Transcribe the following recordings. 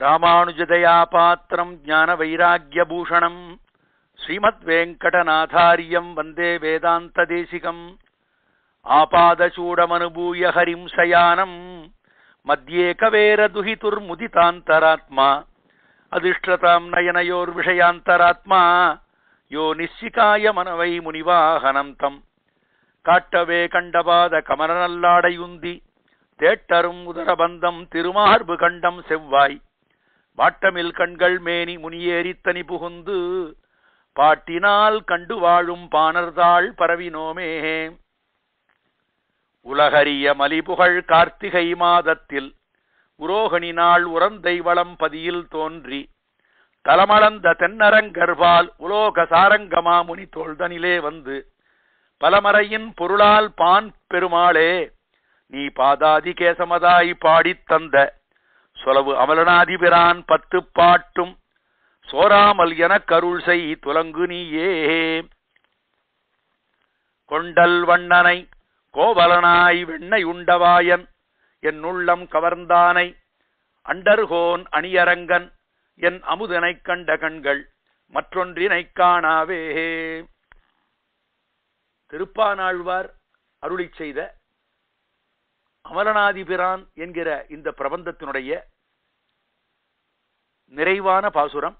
ராமானுஜதயா பாத்திரம் ஞான வைராகியபூஷணம் ஸ்ரீமத் வெங்கடநாதாரியம் வந்தே வேதாந்த தேசிகம் ஆபாதசூடமனுபூய ஹரிம் சயானம் மத்தியே கவேர அதிஷ்டதாம் நயனயோர் விஷயாந்தராத்மா யோ நிச்சிகாய மனவை முனிவாகனந்தம். காட்டவே கண்டபாத கமலநல்லாடையுந்தி. தேட்டரும் உதரபந்தம் திருமார்பு கண்டம் செவ்வாய். வாட்டமில் கண்கள் மேனி முனியேறித்தனி புகுந்து பாட்டினால் கண்டு வாழும் பாணர்தாள் பரவினோமே. உலகரிய மலிபுகழ் கார்த்திகை மாதத்தில் உரோகணி நாள் உறந்தை வளம் பதியில் தோன்றி தலமளந்த தென்னரங்கர்வால் உலோக சாரங்கமா முனி தோழ்தனிலே வந்து பலமறையின் பொருளால் பான் பெருமாளே நீ பாதாதி கேசமதாய் பாடித் தொலவு அமலனாதிபிரான் பத்து பாட்டும் சோராமல் என கருள் செய் துலங்கு நீயே. கொண்டல் வண்ணனை கோவலனாய் வெண்ணை உண்டவாயன் என் உள்ளம் கவர்ந்தானை அண்டர்கோன் அணியரங்கன் என் அமுதனைக் கண்ட கண்கள் மற்றொன்றினைக் காணாவே. திருப்பானாழ்வார் அருளி செய்த அமரநாதிபிரான் என்கிற இந்த பிரபந்தத்தினுடைய நிறைவான பாசுரம்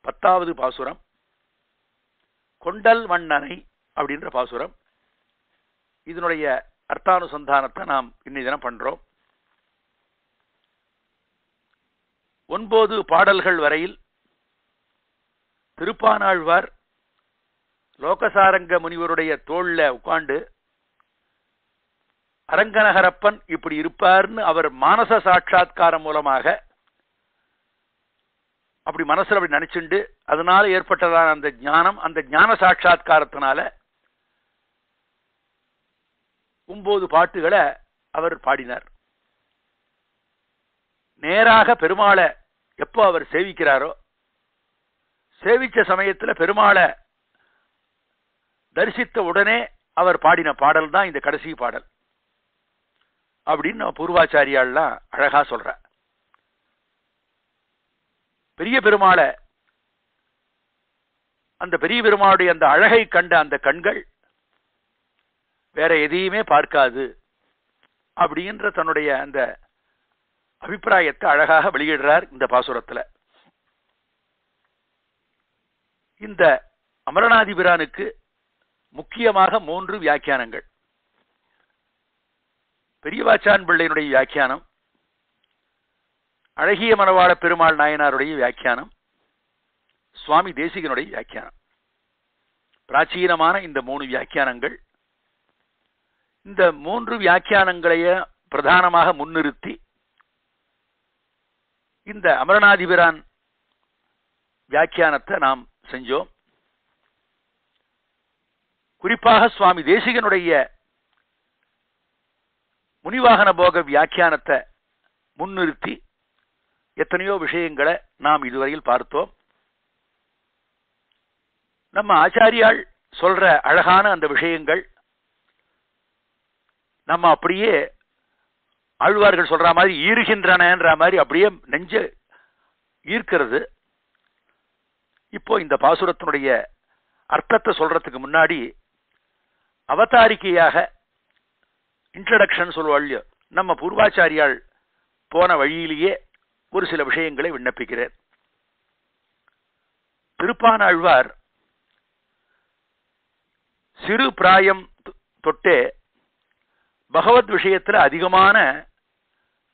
பத்தாவது பாசுரம் கொண்டல் வண்ணனை அப்படின்ற பாசுரம். இதனுடைய அர்த்தானுசந்தானத்தை நாம் இன்னை தினம் பண்றோம். ஒன்பது பாடல்கள் வரையில் திருப்பானாழ்வார் லோகசாரங்க முனிவருடைய தோளில் உட்காண்டு அரங்கநகரப்பன் இப்படி இருப்பார்னு அவர் மானச சாட்சா்காரம் மூலமாக அப்படி மனசில் அப்படி நினச்சிண்டு அதனால ஏற்பட்டதான அந்த ஞானம் அந்த ஞான சாட்சா்காரத்தினால ஒன்பது பாட்டுகளை அவர் பாடினார். நேராக பெருமாளை எப்போ அவர் சேவிக்கிறாரோ சேவிச்ச சமயத்தில் பெருமாளை தரிசித்த உடனே அவர் பாடின பாடல் தான் இந்த கடைசி பாடல். அப்படின்னு பூர்வாச்சாரியாலாம் அழகா சொல்ற பெரிய பெருமாளை. அந்த பெரிய பெருமாளுடைய அந்த அழகை கண்ட அந்த கண்கள் வேற எதையுமே பார்க்காது அப்படின்ற தன்னுடைய அந்த அபிப்பிராயத்தை அழகாக வெளியிடுறார் இந்த பாசுரத்தில். இந்த அமரநாதிபிரானுக்கு முக்கியமாக மூன்று வியாக்கியானங்கள். பெரியவாச்சான் பிள்ளையினுடைய வியாக்கியானம் அழகிய மனவாள பெருமாள் நாயனாருடைய வியாக்கியானம் சுவாமி தேசிகனுடைய வியாக்கியானம். பிராச்சீனமான இந்த மூணு வியாக்கியானங்கள் இந்த மூன்று வியாக்கியானங்களைய பிரதானமாக முன்னிறுத்தி இந்த அமரநாதிபிரான் வியாக்கியானத்தை நாம் செஞ்சோம். குறிப்பாக சுவாமி தேசிகனுடைய முனிவாகன போக வியாக்கியானத்தை முன்னிறுத்தி எத்தனையோ விஷயங்களை நாம் இதுவரையில் பார்த்தோம். நம்ம ஆச்சாரியால் சொல்ற அழகான அந்த விஷயங்கள் நம்ம அப்படியே ஆழ்வார்கள் சொல்ற மாதிரி ஈர்கின்றனன்ற மாதிரி அப்படியே நெஞ்ச ஈர்க்கிறது. இப்போ இந்த பாசுரத்தினுடைய அர்த்தத்தை சொல்றதுக்கு முன்னாடி அவதாரிக்கையாக இன்ட்ரடக்ஷன் சொல்லுவாள் நம்ம பூர்வாச்சாரியால் போன வழியிலேயே ஒரு சில விஷயங்களை விண்ணப்பிக்கிறேன் திருப்பானாழ்வார் சிறு பிராயம் தொட்டே பகவத் விஷயத்துல அதிகமான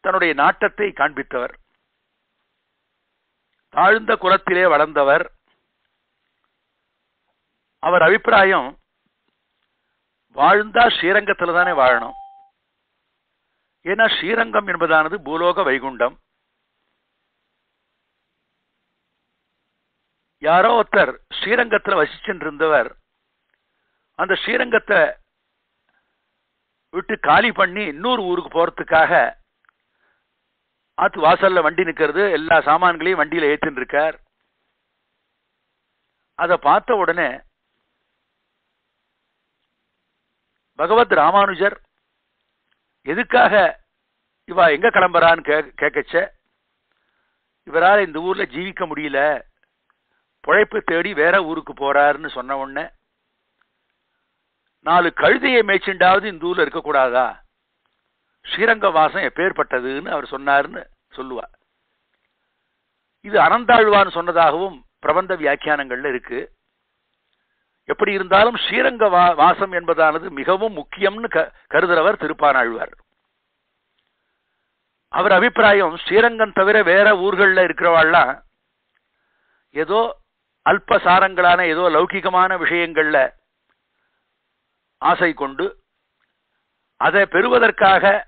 தன்னுடைய நாட்டத்தை காண்பித்தவர். தாழ்ந்த குலத்திலே வளர்ந்தவர். அவர் அபிப்பிராயம் வாழ்ந்தா ஸ்ரீரங்கத்தில் தானே வாழணும். ஏன்னா ஸ்ரீரங்கம் என்பதானது பூலோக வைகுண்டம். யாரோ ஒருத்தர் ஸ்ரீரங்கத்துல வசிச்சுட்டு இருந்தவர் அந்த ஸ்ரீரங்கத்தை விட்டு காலி பண்ணி இன்னொரு ஊருக்கு போறதுக்காக ஆத்து வாசல்ல வண்டி நிற்கிறது எல்லா சாமான்களையும் வண்டியில ஏற்றின்னு இருக்கார் அதை பார்த்த உடனே பகவத் ராமானுஜர் எதுக்காக இவா எங்க கிளம்புறான்னு கே கேட்கச்ச இவரால் இந்த ஊர்ல ஜீவிக்க முடியல. பிழைப்பு தேடி வேற ஊருக்கு போறாருன்னு சொன்ன உடனே நாலு கழுதையை மேய்ச்சிண்டாவது இந்த ஊர்ல இருக்கக்கூடாதா ஸ்ரீரங்க வாசம் எப்பேற்பட்டதுன்னு அவர் சொன்னாருன்னு சொல்லுவார். இது அனந்தாழ்வான்னு சொன்னதாகவும் பிரபந்த வியாக்கியானங்கள்ல இருக்கு. எப்படி இருந்தாலும் ஸ்ரீரங்க வா- வாசம் என்பதானது மிகவும் முக்கியம்னு க- கருதுறவர் திருப்பானாழ்வார். அவர் அபிப்பிராயம் ஸ்ரீரங்கம் தவிர வேற ஊர்களில் இருக்கிறவாள்லாம் ஏதோ அல்பசாரங்களான ஏதோ லௌகிகமான விஷயங்களில் ஆசை கொண்டு அதை பெறுவதற்காக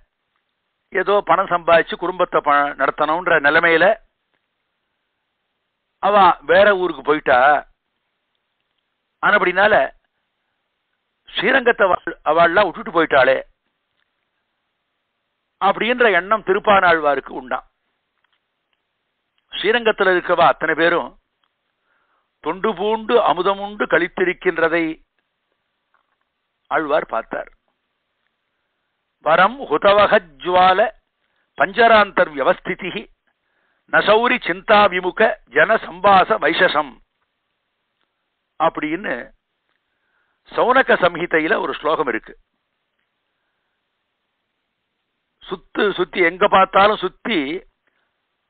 ஏதோ பணம் சம்பாதிச்சு குடும்பத்தை ப- நடத்தணுன்ற நிலைமையில அவ வேற ஊருக்கு போயிட்டா. ஆனால் அப்படினால ஸ்ரீரங்கத்தை அவள்- அவள்லாம் விட்டுட்டு போயிட்டாளே. அப்படின்ற எண்ணம் திருப்பானாழ்வாருக்கு உண்டாம். ஸ்ரீரங்கத்தில் இருக்கவா அத்தனை பேரும் தொண்டு பூண்டு அமுதமுண்டு கழித்திருக்கின்றதை ஆழ்வார் பார்த்தார். வரம் ஹுதவகஜ்வால பஞ்சராந்தர் வியவஸ்திதி நசௌரி சிந்தா விமுக ஜன சம்பாச வைசசம் அப்படின்னு சௌனக சம்ஹிதையில ஒரு ஸ்லோகம் இருக்கு. சுத்து சுத்தி எங்க பார்த்தாலும் சுத்தி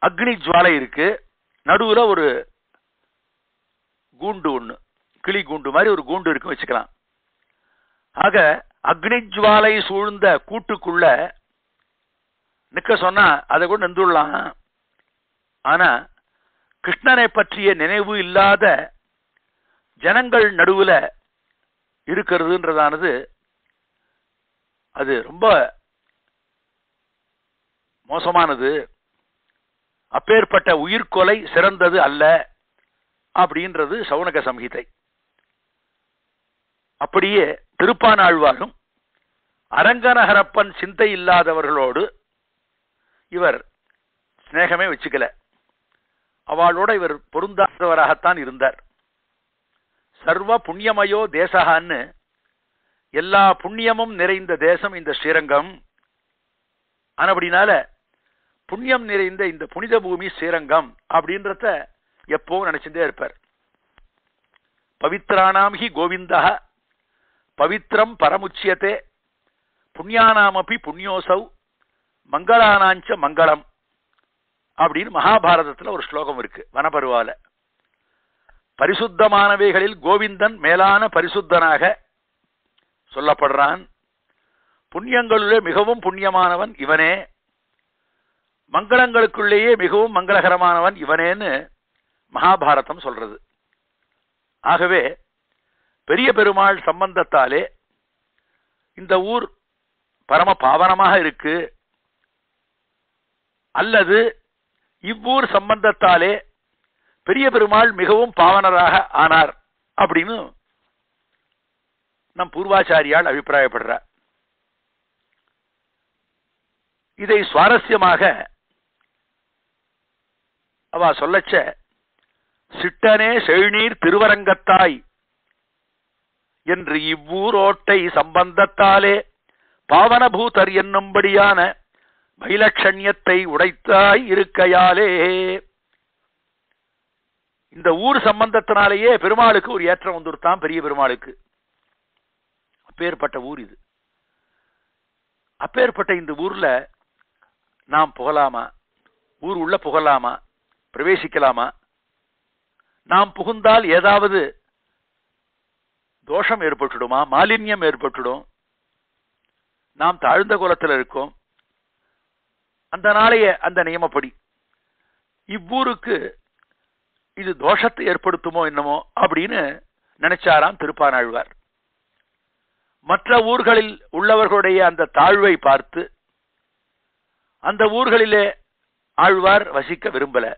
அக்னி ஜுவாலை இருக்கு. நடுவுல ஒரு கூண்டு ஒண்ணு கிளி கூண்டு மாதிரி ஒரு கூண்டு இருக்கு வச்சுக்கலாம். ஆக அக்னி ஜுவாலை சூழ்ந்த கூட்டுக்குள்ள நிக்க சொன்னா அதை கூட நின்றுடலாம். ஆனா கிருஷ்ணனை பற்றிய நினைவு இல்லாத ஜனங்கள் நடுவுல இருக்கிறதுன்றதானது அது ரொம்ப மோசமானது. அப்பேற்பட்ட உயிர்கொலை சிறந்தது அல்ல. அப்படின்றது சவுனக சம்ஹிதை. அப்படியே திருப்பானாழ்வாரும் அரங்கநகரப்பன் சிந்தை இல்லாதவர்களோடு இவர் சிநேகமே வச்சுக்கல. அவளோட இவர் பொருந்தாதவராகத்தான் இருந்தார். சர்வ புண்ணியமயோ தேசகான்னு எல்லா புண்ணியமும் நிறைந்த தேசம் இந்த ஸ்ரீரங்கம். ஆனபடினால புண்ணியம் நிறைந்த இந்த புனித பூமி ஸ்ரீரங்கம் அப்படின்றத எப்பவும் நினைச்சுட்டே இருப்பார். பவித்ராணாம் ஹி கோவிந்தா பவித்ரம் பரமுச்சியத்தே புண்ணியானாமப்பி புண்ணியோசவ் மங்களானாஞ்ச மங்களம் அப்படின்னு மகாபாரதத்துல ஒரு ஸ்லோகம் இருக்கு வனபருவால. பரிசுத்தமானவைகளில் கோவிந்தன் மேலான பரிசுத்தனாக சொல்லப்படுறான். புண்ணியங்களுள்ளே மிகவும் புண்ணியமானவன் இவனே. மங்களங்களுக்குள்ளேயே மிகவும் மங்களகரமானவன் இவனேன்னு மகாபாரதம் சொல்றது. ஆகவே பெரிய பெருமாள் சம்பந்தத்தாலே இந்த ஊர் பரம பாவனமாக இருக்கு. அல்லது இவ்வூர் சம்பந்தத்தாலே பெரிய பெருமாள் மிகவும் பாவனராக ஆனார் அப்படின்னு நம் பூர்வாச்சாரியால் அபிப்பிராயப்படுறார். இதை சுவாரஸ்யமாக அவ சொல்லச்ச சிட்டனே செழுநீர் திருவரங்கத்தாய் என்று இவ்வூரோட்டை சம்பந்தத்தாலே பாவனபூதர் என்னும்படியான பைலட்சண்யத்தை உடைத்தாய் இருக்கையாலே. இந்த ஊர் சம்பந்தத்தினாலேயே பெருமாளுக்கு ஒரு ஏற்றம் வந்துருத்தான் பெரிய பெருமாளுக்கு. அப்பேற்பட்ட ஊர் இது. அப்பேற்பட்ட இந்த ஊர்ல நாம் புகழாமா ஊர் உள்ள புகழாமா பிரவேசிக்கலாமா? நாம் புகுந்தால் ஏதாவது தோஷம் ஏற்பட்டுடுமா? மாலின்யம் ஏற்பட்டுடும். நாம் தாழ்ந்த குலத்தில் இருக்கோம். அந்த நாளைய அந்த நியமப்படி. இவ்வூருக்கு இது தோஷத்தை ஏற்படுத்துமோ என்னமோ அப்படின்னு நினைச்சாராம் திருப்பானாழ்வார். மற்ற ஊர்களில் உள்ளவர்களுடைய அந்த தாழ்வை பார்த்து அந்த ஊர்களிலே ஆழ்வார் வசிக்க விரும்பல.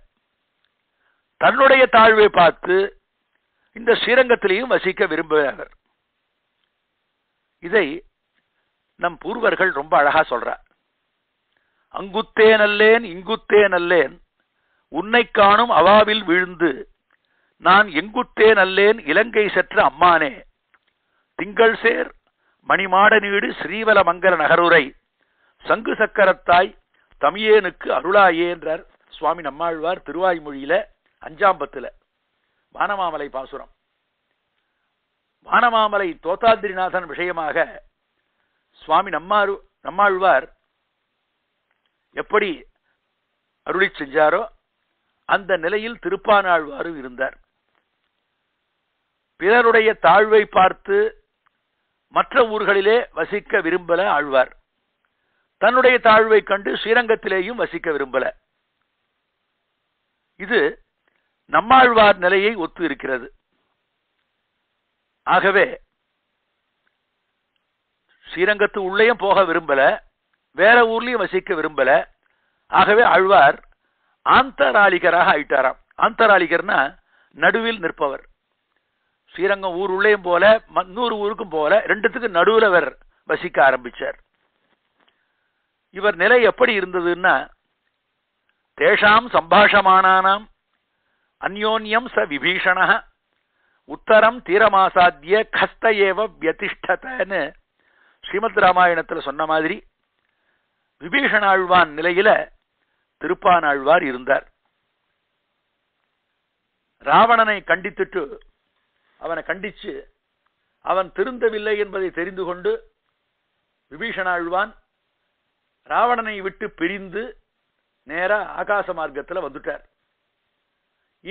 தன்னுடைய தாழ்வை பார்த்து இந்த ஸ்ரீரங்கத்திலேயும் வசிக்க விரும்புகிறார் இதை நம் பூர்வர்கள் ரொம்ப அழகா சொல்றார் அங்குத்தே நல்லேன் இங்குத்தே நல்லேன் உன்னை காணும் அவாவில் விழுந்து நான் எங்குத்தே நல்லேன் இலங்கை செற்ற அம்மானே திங்கள் சேர் மணிமாடனீடு ஸ்ரீவல மங்கல நகருரை சங்கு சக்கரத்தாய் தமியேனுக்கு அருளாயே என்றார். சுவாமி நம்மாழ்வார் திருவாய்மொழியில அஞ்சாம் பத்துல வானமாமலை பாசுரம். வானமாமலை தோத்தாதிரிநாதன் விஷயமாக சுவாமி நம்மாரு நம்மாழ்வார் எப்படி அருளி செஞ்சாரோ அந்த நிலையில் திருப்பானாழ்வாரும் இருந்தார். பிறருடைய தாழ்வை பார்த்து மற்ற ஊர்களிலே வசிக்க விரும்பல ஆழ்வார். தன்னுடைய தாழ்வை கண்டு ஸ்ரீரங்கத்திலேயும் வசிக்க விரும்பல. இது நம்மாழ்வார் நிலையை ஒத்து இருக்கிறது. ஆகவே ஸ்ரீரங்கத்து உள்ளேயும் போக விரும்பல வேற ஊர்லயும் வசிக்க விரும்பல. ஆகவே ஆழ்வார் ஆந்தராளிகராக ஆயிட்டாராம். ஆந்தராளிகர்னா நடுவில் நிற்பவர். ஸ்ரீரங்கம் ஊர் உள்ளேயும் போல நூறு ஊருக்கும் போல ரெண்டுத்துக்கு நடுவில் அவர் வசிக்க ஆரம்பிச்சார். இவர் நிலை எப்படி இருந்ததுன்னா தேஷாம் சம்பாஷமானானாம். அந்யோன்யம் ச விபீஷண. உத்தரம் தீரமாசாத்திய கஸ்த ஏவ வியதிஷ்டத்தன்னு ஸ்ரீமத் ராமாயணத்தில் சொன்ன மாதிரி விபீஷணாழ்வான் நிலையில திருப்பானாழ்வார் இருந்தார். ராவணனை கண்டித்துட்டு அவனை கண்டிச்சு அவன் திருந்தவில்லை என்பதை தெரிந்து கொண்டு விபீஷணாழ்வான் ராவணனை விட்டு பிரிந்து நேரா ஆகாச மார்க்கத்தில் வந்துட்டார்.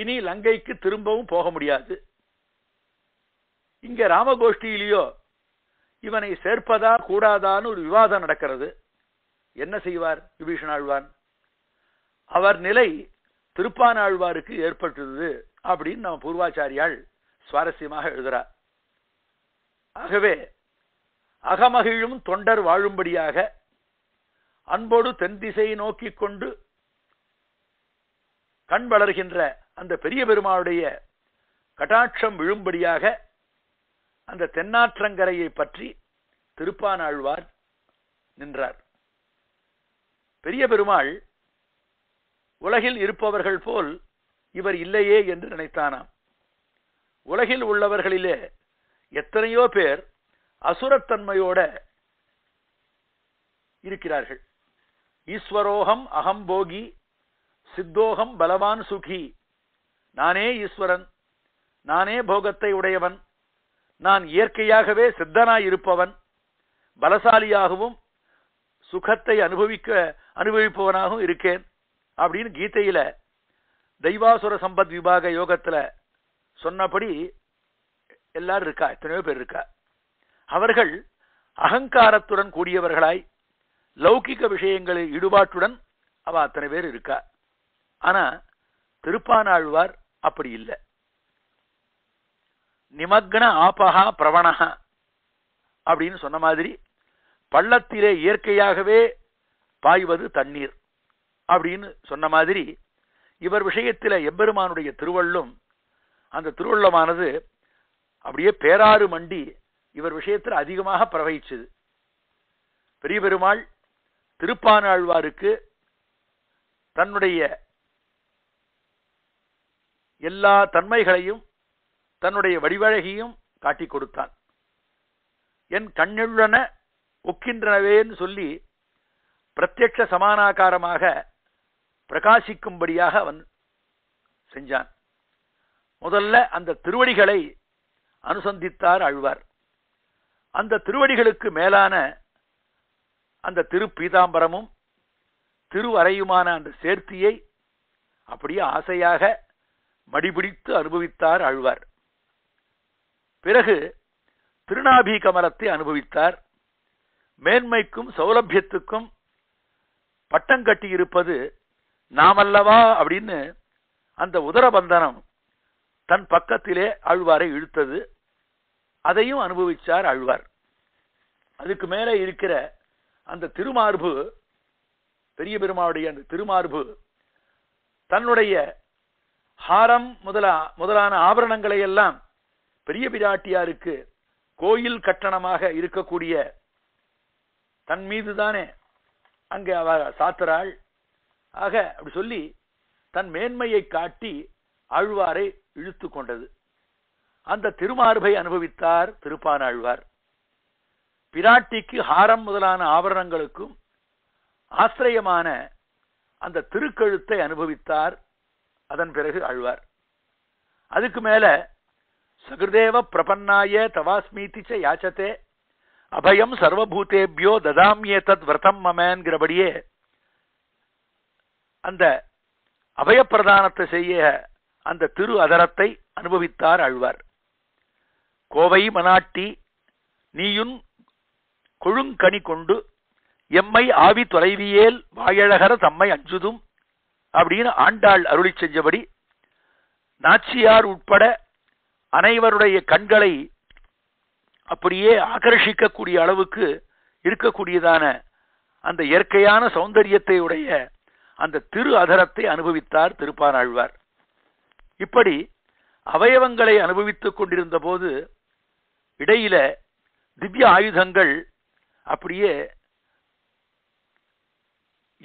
இனி லங்கைக்கு திரும்பவும் போக முடியாது. இங்க ராமகோஷ்டியிலேயோ இவனை சேர்ப்பதா கூடாதான்னு ஒரு விவாதம் நடக்கிறது. என்ன செய்வார் விபீஷணாழ்வான் அவர் நிலை திருப்பானாழ்வாருக்கு ஏற்பட்டது அப்படின்னு நம்ம பூர்வாச்சாரியால் சுவாரஸ்யமாக எழுதுறார். ஆகவே அகமகிழும் தொண்டர் வாழும்படியாக அன்போடு தென் திசையை நோக்கிக் கொண்டு கண் வளர்கின்ற அந்த பெரிய பெருமாளுடைய கட்டாட்சம் விழும்படியாக அந்த தென்னாற்றங்கரையை பற்றி திருப்பானாழ்வார் நின்றார். பெரிய பெருமாள் உலகில் இருப்பவர்கள் போல் இவர் இல்லையே என்று நினைத்தானாம். உலகில் உள்ளவர்களிலே எத்தனையோ பேர் அசுரத்தன்மையோட இருக்கிறார்கள். ஈஸ்வரோகம் அகம் போகி சித்தோகம் பலவான் சுகி நானே ஈஸ்வரன் நானே போகத்தை உடையவன் நான் இயற்கையாகவே சித்தனாய் இருப்பவன் பலசாலியாகவும் சுகத்தை அனுபவிக்க அனுபவிப்பவனாகவும் இருக்கேன் அப்படின்னு கீதையில தெய்வாசுர சம்பத் விபாக யோகத்துல சொன்னபடி எல்லாரும் இருக்கா எத்தனையோ பேர் இருக்கா? அவர்கள் அகங்காரத்துடன் கூடியவர்களாய் லௌகிக விஷயங்களில் ஈடுபாட்டுடன் அவ அத்தனை பேர் இருக்கா? ஆனா திருப்பானாழ்வார் அப்படி இல்லை. நிமக்ன ஆபகா பிரவணகா அப்படின்னு சொன்ன மாதிரி பள்ளத்திலே இயற்கையாகவே பாய்வது தண்ணீர் அப்படின்னு சொன்ன மாதிரி இவர் விஷயத்தில் எம்பெருமானுடைய திருவள்ளும் அந்த திருவள்ளமானது அப்படியே பேராறு மண்டி இவர் விஷயத்தில் அதிகமாக பிரவகிச்சது. பெரிய பெருமாள் திருப்பானாழ்வாருக்கு தன்னுடைய எல்லா தன்மைகளையும் தன்னுடைய வடிவழகியும் காட்டிக் கொடுத்தான். என் கண்ணுள்ளன ஒக்கின்றனவேன்னு சொல்லி பிரத்யட்ச சமானாகாரமாக பிரகாசிக்கும்படியாக அவன் செஞ்சான். முதல்ல அந்த திருவடிகளை அனுசந்தித்தார் அழ்வார் அந்த திருவடிகளுக்கு மேலான அந்த திரு பீதாம்பரமும் திருவரையுமான அந்த சேர்த்தியை அப்படியே ஆசையாக மடிபிடித்து அனுபவித்தார் ஆழ்வார். பிறகு திருநாபி கமலத்தை அனுபவித்தார். மேன்மைக்கும் சௌலபியத்துக்கும் பட்டம் கட்டியிருப்பது நாமல்லவா அப்படின்னு அந்த உதரபந்தனம் தன் பக்கத்திலே ஆழ்வாரை இழுத்தது. அதையும் அனுபவிச்சார் ஆழ்வார். அதுக்கு மேலே இருக்கிற அந்த திருமார்பு பெரிய பெருமாவுடைய அந்த திருமார்பு தன்னுடைய ஹாரம் முதலா முதலான ஆபரணங்களை எல்லாம் பெரிய பிராட்டியாருக்கு கோயில் கட்டணமாக இருக்கக்கூடிய தன் மீது தானே அங்கே அவ சாத்துறாள். ஆக அப்படி சொல்லி தன் மேன்மையை காட்டி ஆழ்வாரை இழுத்து கொண்டது. அந்த திருமார்பை அனுபவித்தார் திருப்பானாழ்வார். பிராட்டிக்கு ஹாரம் முதலான ஆபரணங்களுக்கும் ஆசிரியமான அந்த திருக்கழுத்தை அனுபவித்தார் அதன் பிறகு அழுவார். அதுக்கு மேல சகுதேவ பிரபன்னாய தவாஸ்மீதிச்ச யாச்சத்தே யாச்சதே அபயம் சர்வபூதேபியோ ததாமியே தத் விரதம் மமேன்கிறபடியே அந்த அபயப்பிரதானத்தை செய்ய அந்த திரு அதரத்தை அனுபவித்தார் அழ்வார். கோவை மனாட்டி நீயுன் கொழுங்கனி கொண்டு எம்மை ஆவி தொலைவியேல் வாயழகர தம்மை அஞ்சுதும் அப்படின்னு ஆண்டாள் அருளி செஞ்சபடி நாச்சியார் உட்பட அனைவருடைய கண்களை அப்படியே ஆகர்ஷிக்கக்கூடிய அளவுக்கு இருக்கக்கூடியதான அந்த இயற்கையான சௌந்தரியத்தை உடைய அந்த திரு அதரத்தை அனுபவித்தார் திருப்பானாழ்வார். இப்படி அவயவங்களை அனுபவித்துக் கொண்டிருந்த போது இடையில திவ்ய ஆயுதங்கள் அப்படியே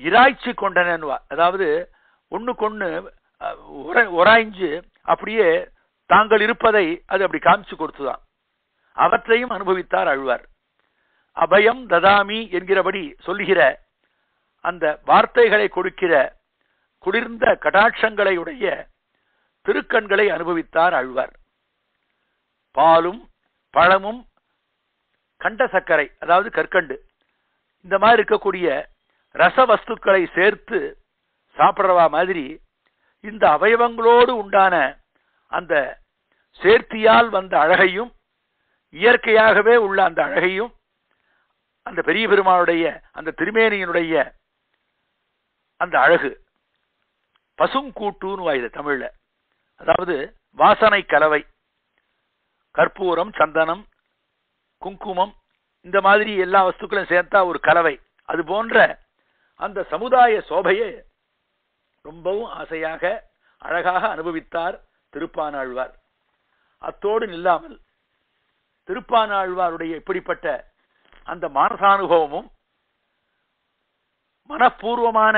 இராய்ச்சி கொண்டனன்வா அதாவது ஒன்றுக்கொன்று அஹ், உர- உராய்ஞ்சு அப்படியே தாங்கள் இருப்பதை அது அப்படி காமிச்சு கொடுத்துதான். அவற்றையும் அனுபவித்தார் அழ்வார். அபயம் ததாமி என்கிறபடி சொல்லுகிற அந்த வார்த்தைகளை கொடுக்கிற குளிர்ந்த கடாட்சங்களை உடைய திருக்கண்களை அனுபவித்தார் அழ்வார். பாலும் பழமும் கண்ட சர்க்கரை அதாவது கற்கண்டு இந்த மாதிரி இருக்கக்கூடிய ரச வஸ்துக்களை சேர்த்து சாப்பிட்றவா மாதிரி இந்த அவயவங்களோடு உண்டான அந்த சேர்த்தியால் வந்த அழகையும் இயற்கையாகவே உள்ள அந்த அழகையும் அந்த பெரிய பெருமாளுடைய அந்த திருமேனியினுடைய அந்த அழகு. பசுங்கூட்டுன்னு வாயுது தமிழ்ல. அதாவது வாசனை கலவை. கற்பூரம் சந்தனம் குங்குமம் இந்த மாதிரி எல்லா வஸ்துக்களும் சேர்த்தா ஒரு கலவை. அது போன்ற அந்த சமுதாய சோபையை ரொம்பவும் ஆசையாக அழகாக அனுபவித்தார் திருப்பானாழ்வார். அத்தோடு நில்லாமல் திருப்பானாழ்வாருடைய இப்படிப்பட்ட அந்த மானசானுபவமும் மனப்பூர்வமான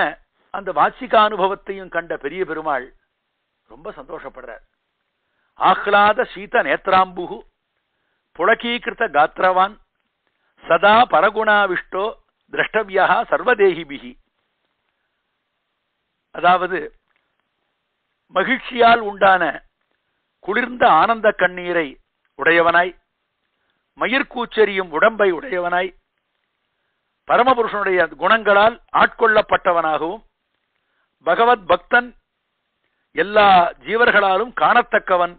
அந்த வாச்சிகானுபவத்தையும் கண்ட பெரிய பெருமாள் ரொம்ப சந்தோஷப்படுறார். ஆஹ்லாத சீத நேத்ராம்புகு புலகீகிருத காத்திரவான் சதா பரகுணாவிஷ்டோ திரஷ்டவியா சர்வதேகிபிகி அதாவது மகிழ்ச்சியால் உண்டான குளிர்ந்த ஆனந்த கண்ணீரை உடையவனாய் மயிர்கூச்செறியும் உடம்பை உடையவனாய் பரமபுருஷனுடைய குணங்களால் ஆட்கொள்ளப்பட்டவனாகவும் பகவத் பக்தன் எல்லா ஜீவர்களாலும் காணத்தக்கவன்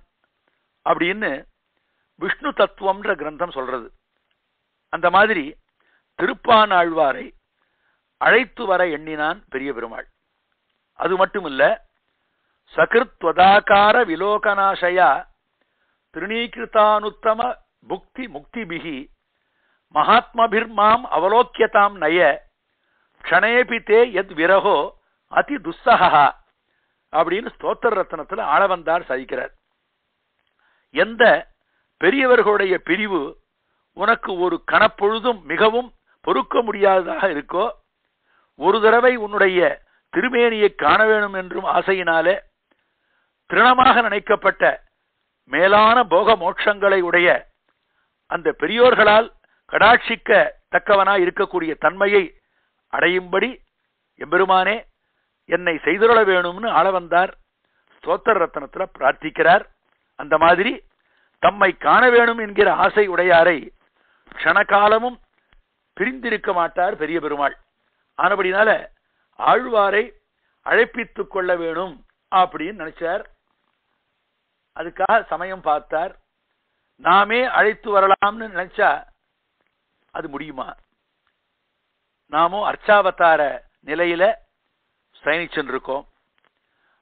அப்படின்னு விஷ்ணு தத்துவம்ன்ற கிரந்தம் சொல்றது. அந்த மாதிரி திருப்பானாழ்வாரை அழைத்து வர எண்ணினான் பெரிய பெருமாள். அது மட்டுமில்ல சகிருத்வதாக்கார விலோகநாசயா திருநீகிருத்தானுத்தம புக்தி முக்திபிகி மகாத்மபிர்மாம் அவலோக்கியதாம் நய க்ஷணேபி தே எத் விரகோ அதி துஸ்ஸகா அப்படின்னு ஸ்தோத்திர ரத்னத்துல ஆளவந்தார் சாதிக்கிறார். எந்த பெரியவர்களுடைய பிரிவு உனக்கு ஒரு கணப்பொழுதும் மிகவும் பொறுக்க முடியாததாக இருக்கோ ஒரு தடவை உன்னுடைய திருமேனியை காண வேணும் என்றும் ஆசையினாலே திருணமாக நினைக்கப்பட்ட மேலான போக மோட்சங்களை உடைய அந்த பெரியோர்களால் கடாட்சிக்க தக்கவனாய் இருக்கக்கூடிய தன்மையை அடையும்படி எம்பெருமானே என்னை செய்துள்ள வேணும்னு ஆள வந்தார். ரத்னத்தில் பிரார்த்திக்கிறார். அந்த மாதிரி தம்மை காண வேணும் என்கிற ஆசை உடையாரை க்ஷணகாலமும் பிரிந்திருக்க மாட்டார் பெரிய பெருமாள். ஆனபடினால ஆழ்வாரை அழைப்பித்துக் கொள்ள வேணும் அப்படின்னு நினைச்சார். அதுக்காக சமயம் பார்த்தார். நாமே அழைத்து வரலாம்னு நினைச்சா அது முடியுமா? நாமும் அர்ச்சாவதார நிலையில சயனிச்சென்றிருக்கோம்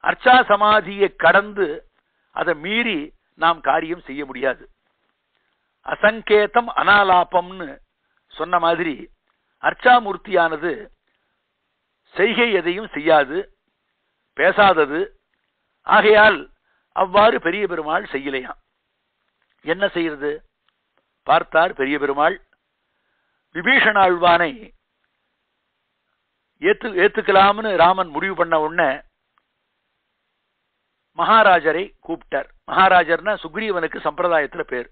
அர்ச்சா சமாதியை கடந்து அதை மீறி நாம் காரியம் செய்ய முடியாது. அசங்கேதம் அனாலாபம்னு சொன்ன மாதிரி அர்ச்சாமூர்த்தியானது செய்கை எதையும் செய்யாது பேசாதது. ஆகையால் அவ்வாறு பெரிய பெருமாள் செய்யலையாம். என்ன செய்யறது? பார்த்தார் பெரிய பெருமாள் விபீஷண ஆழ்வானை ஏத்து ஏத்துக்கலாம்னு ராமன் முடிவு பண்ண உடனே மகாராஜரை கூப்பிட்டார். மகாராஜர்னா சுக்ரீவனுக்கு சம்பிரதாயத்துல பேர்.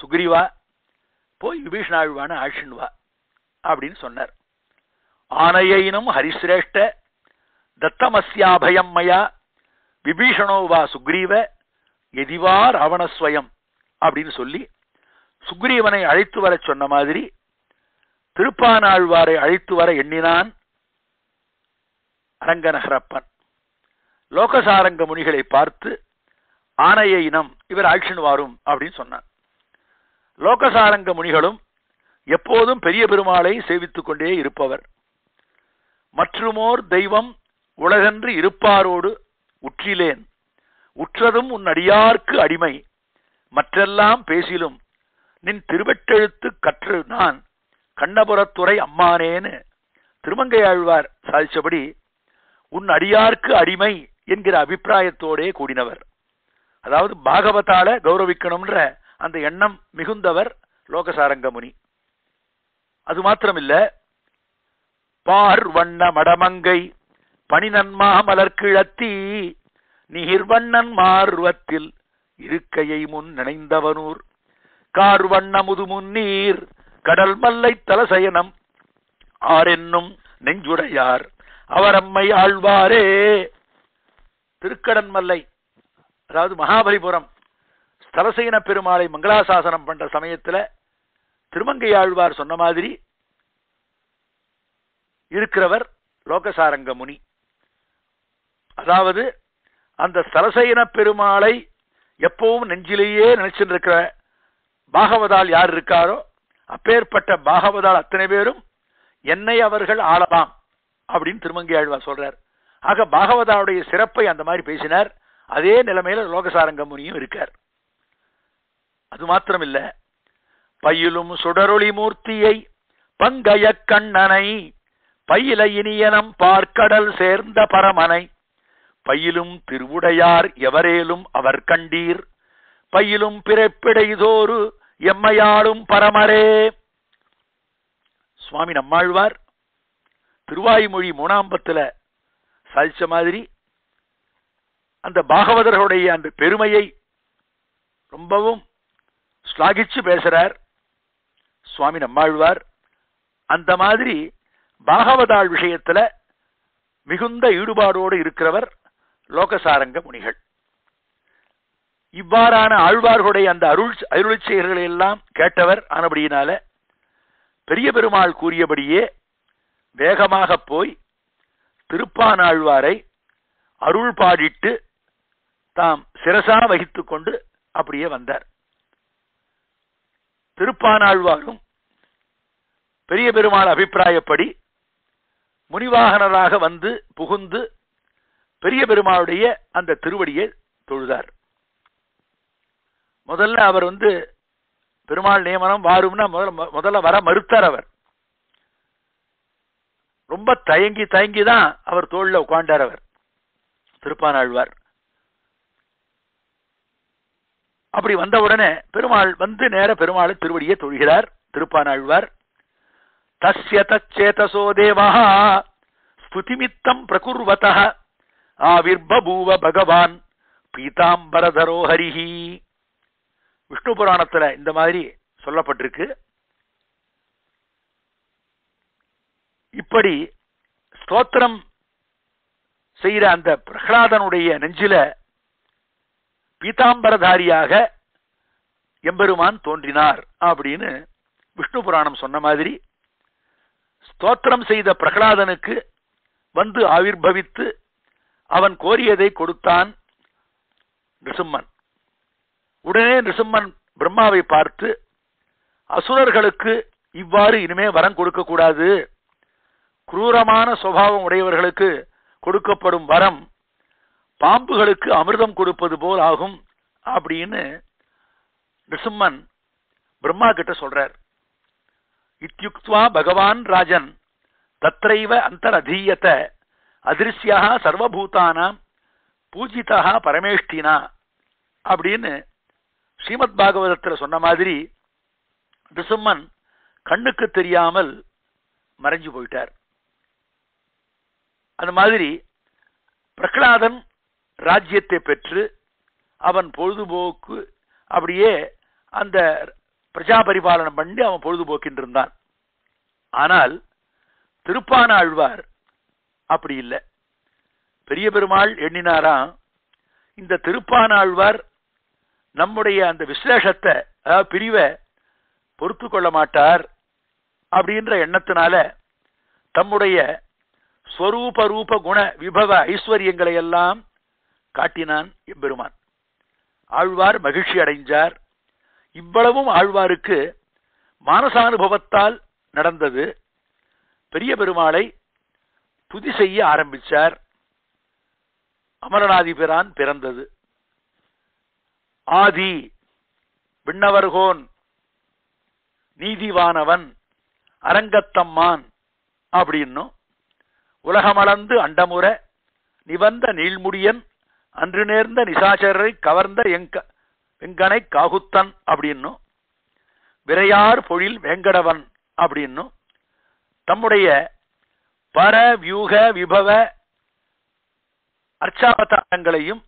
சுக்ரீவா போய் விபீஷணாழ்வான ஆழ்வா அப்படின்னு சொன்னார். ஆனையினும் ஹரிசிரேஷ்ட தத்தமஸ்யாபயம் மயா விபீஷணோ வா சுக்ரீவ எதிவா ராவணஸ்வயம் அப்படின்னு சொல்லி சுக்ரீவனை அழைத்து வர சொன்ன மாதிரி திருப்பானாழ்வாரை அழைத்து வர எண்ணினான் அரங்கநகரப்பன். லோகசாரங்க முனிகளை பார்த்து ஆனையை இனம் இவர் ஆக்ஷன் வாரும் அப்படின்னு சொன்னான். லோகசாரங்க முனிகளும் எப்போதும் பெரிய பெருமாளை சேவித்துக் கொண்டே இருப்பவர். மற்றுமோர் தெய்வம் உலகன்று இருப்பாரோடு உற்றிலேன். உற்றதும் உன் அடியார்க்கு அடிமை. மற்றெல்லாம் பேசிலும் நின் திருவெட்டெழுத்து கற்று நான் கண்ணபுரத்துறை அம்மானேன்னு திருமங்கையாழ்வார் சாதிச்சபடி உன் அடியார்க்கு அடிமை என்கிற அபிப்பிராயத்தோடே கூடினவர். அதாவது பாகவத்தால கௌரவிக்கணும்ன்ற அந்த எண்ணம் மிகுந்தவர் லோகசாரங்க முனி அது மாத்திரமில்ல பார் வண்ண மடமங்கை பனிநன்மா மலர்கிழத்தி நிகிர்வண்ணன் மார்வத்தில் இருக்கையை முன் நினைந்தவனூர். கார்வண்ண முதுமுன்னீர் கடல் மல்லை தலசயனம் ஆரென்னும் நெஞ்சுடையார். அவரம்மை ஆழ்வாரே திருக்கடன் மல்லை அதாவது மகாபலிபுரம் ஸ்தலசயன பெருமாளை மங்களாசாசனம் பண்ற சமயத்துல திருமங்கை ஆழ்வார் சொன்ன மாதிரி இருக்கிறவர் லோகசாரங்க முனி அதாவது அந்த ஸ்தலசைன பெருமாளை எப்பவும் நெஞ்சிலேயே நினைச்சுட்டு இருக்கிற பாகவதால் யார் இருக்காரோ அப்பேற்பட்ட பாகவதால் அத்தனை பேரும் என்னை அவர்கள் ஆளலாம் அப்படின்னு திருமங்கி ஆழ்வார் சொல்றார். ஆக பாகவதாவுடைய சிறப்பை அந்த மாதிரி பேசினார். அதே நிலைமையில லோகசாரங்க முனியும் இருக்கார். அது மாத்திரம் இல்ல பயிலும் சுடரொளி மூர்த்தியை பங்கய கண்ணனை பயில இனியனம் பார்க்கடல் சேர்ந்த பரமனை. பயிலும் திருவுடையார் எவரேலும் அவர் கண்டீர். பயிலும் பிறப்பிடைதோறு எம்மையாளும் பரமரே. சுவாமி நம்மாழ்வார். திருவாய்மொழி மூணாம்பத்துல சாதிச்ச மாதிரி அந்த பாகவதர்களுடைய அந்த பெருமையை ரொம்பவும் ஸ்லாகிச்சு பேசுறார். சுவாமி நம்மாழ்வார். அந்த மாதிரி பாகவதாள் விஷயத்துல மிகுந்த ஈடுபாடோடு இருக்கிறவர் லோகசாரங்க முனிகள். இவ்வாறான ஆழ்வார்களுடைய அந்த அருள் அருள் செயல்களை எல்லாம் கேட்டவர் ஆனபடியினால பெரிய பெருமாள் கூறியபடியே வேகமாக போய் திருப்பானாழ்வாரை அருள் பாடிட்டு தாம் சிரசா வகித்து கொண்டு அப்படியே வந்தார். திருப்பானாழ்வாரும் பெரிய பெருமாள் அபிப்பிராயப்படி முனிவாகனராக வந்து புகுந்து பெரிய பெருமாளுடைய அந்த திருவடியை தொழுதார். முதல்ல அவர் வந்து பெருமாள் நியமனம் வாரும்னா முதல்ல முதல்ல வர மறுத்தார் அவர். ரொம்ப தயங்கி தயங்கி தான் அவர் தோளில் உட்காண்டார் அவர். திருப்பானாழ்வார். அப்படி வந்த உடனே பெருமாள் வந்து நேர பெருமாள் திருவடியை தொழுகிறார் திருப்பானாழ்வார். தஸ்ய தச்சேதசோ தேவா ஸ்துதிமித்தம் பிரகுர்வத ஆவிர்பூவ பகவான் பீதாம்பரதரோ ஹரிஹி விஷ்ணு புராணத்துல இந்த மாதிரி சொல்லப்பட்டிருக்கு. இப்படி ஸ்தோத்திரம் செய்யற அந்த பிரகலாதனுடைய நெஞ்சில பீதாம்பரதாரியாக எம்பெருமான் தோன்றினார் அப்படின்னு விஷ்ணு புராணம் சொன்ன மாதிரி ஸ்தோத்திரம் செய்த பிரகலாதனுக்கு வந்து ஆவிர்பவித்து அவன் கோரியதை கொடுத்தான் நிருசிம்மன். உடனே நிருசிம்மன் பிரம்மாவை பார்த்து அசுரர்களுக்கு இவ்வாறு இனிமே வரம் கொடுக்கக்கூடாது குரூரமான சுபாவம் உடையவர்களுக்கு கொடுக்கப்படும் வரம் பாம்புகளுக்கு அமிர்தம் கொடுப்பது போல் ஆகும் அப்படின்னு நிருசிம்மன் பிரம்மா கிட்ட சொல்றார். இத்தியுக்துவா பகவான் ராஜன் தத்ரைவ அந்தரதீயத அதிருஷ்யா சர்வபூதானாம் பூஜிதா பரமேஷ்டினா அப்படின்னு ஸ்ரீமத் பாகவதத்தில் சொன்ன மாதிரி நிருசிம்மன் கண்ணுக்கு தெரியாமல் மறைஞ்சு போயிட்டார். அந்த மாதிரி பிரகலாதன் ராஜ்யத்தை பெற்று அவன் பொழுதுபோக்கு அப்படியே அந்த பிரஜா பரிபாலனம் பண்ணி அவன் பொழுதுபோக்கின்றிருந்தான். ஆனால் திருப்பான ஆழ்வார் அப்படி இல்லை. பெரிய பெருமாள் எண்ணினாராம் இந்த திருப்பான ஆழ்வார் நம்முடைய அந்த விசேஷத்தை அதாவது பிரிவை பொறுத்து கொள்ள மாட்டார் அப்படின்ற எண்ணத்தினால தம்முடைய ஸ்வரூப ரூப குண விபவ ஐஸ்வர்யங்களை எல்லாம் காட்டினான் எம்பெருமான். ஆழ்வார் மகிழ்ச்சி அடைஞ்சார். இவ்வளவும் ஆழ்வாருக்கு மானசானுபவத்தால் நடந்தது. பெரிய பெருமாளை துதி செய்ய ஆரம்பிச்சார். அமரநாதிபிரான் பிறந்தது. ஆதி விண்ணவர்கோன் நீதிவானவன் அரங்கத்தம்மான் அப்படின்னும் உலகமளந்து அண்டமுற நிவந்த நீள்முடியன் அன்று நேர்ந்த நிசாச்சரரை கவர்ந்த எங்க வெங்கனை காகுத்தன் அப்படின்னும் விரையார் பொழில் வேங்கடவன் அப்படின்னும் தம்முடைய பர வியூக விபவ அர்ச்சாவதாரங்களையும்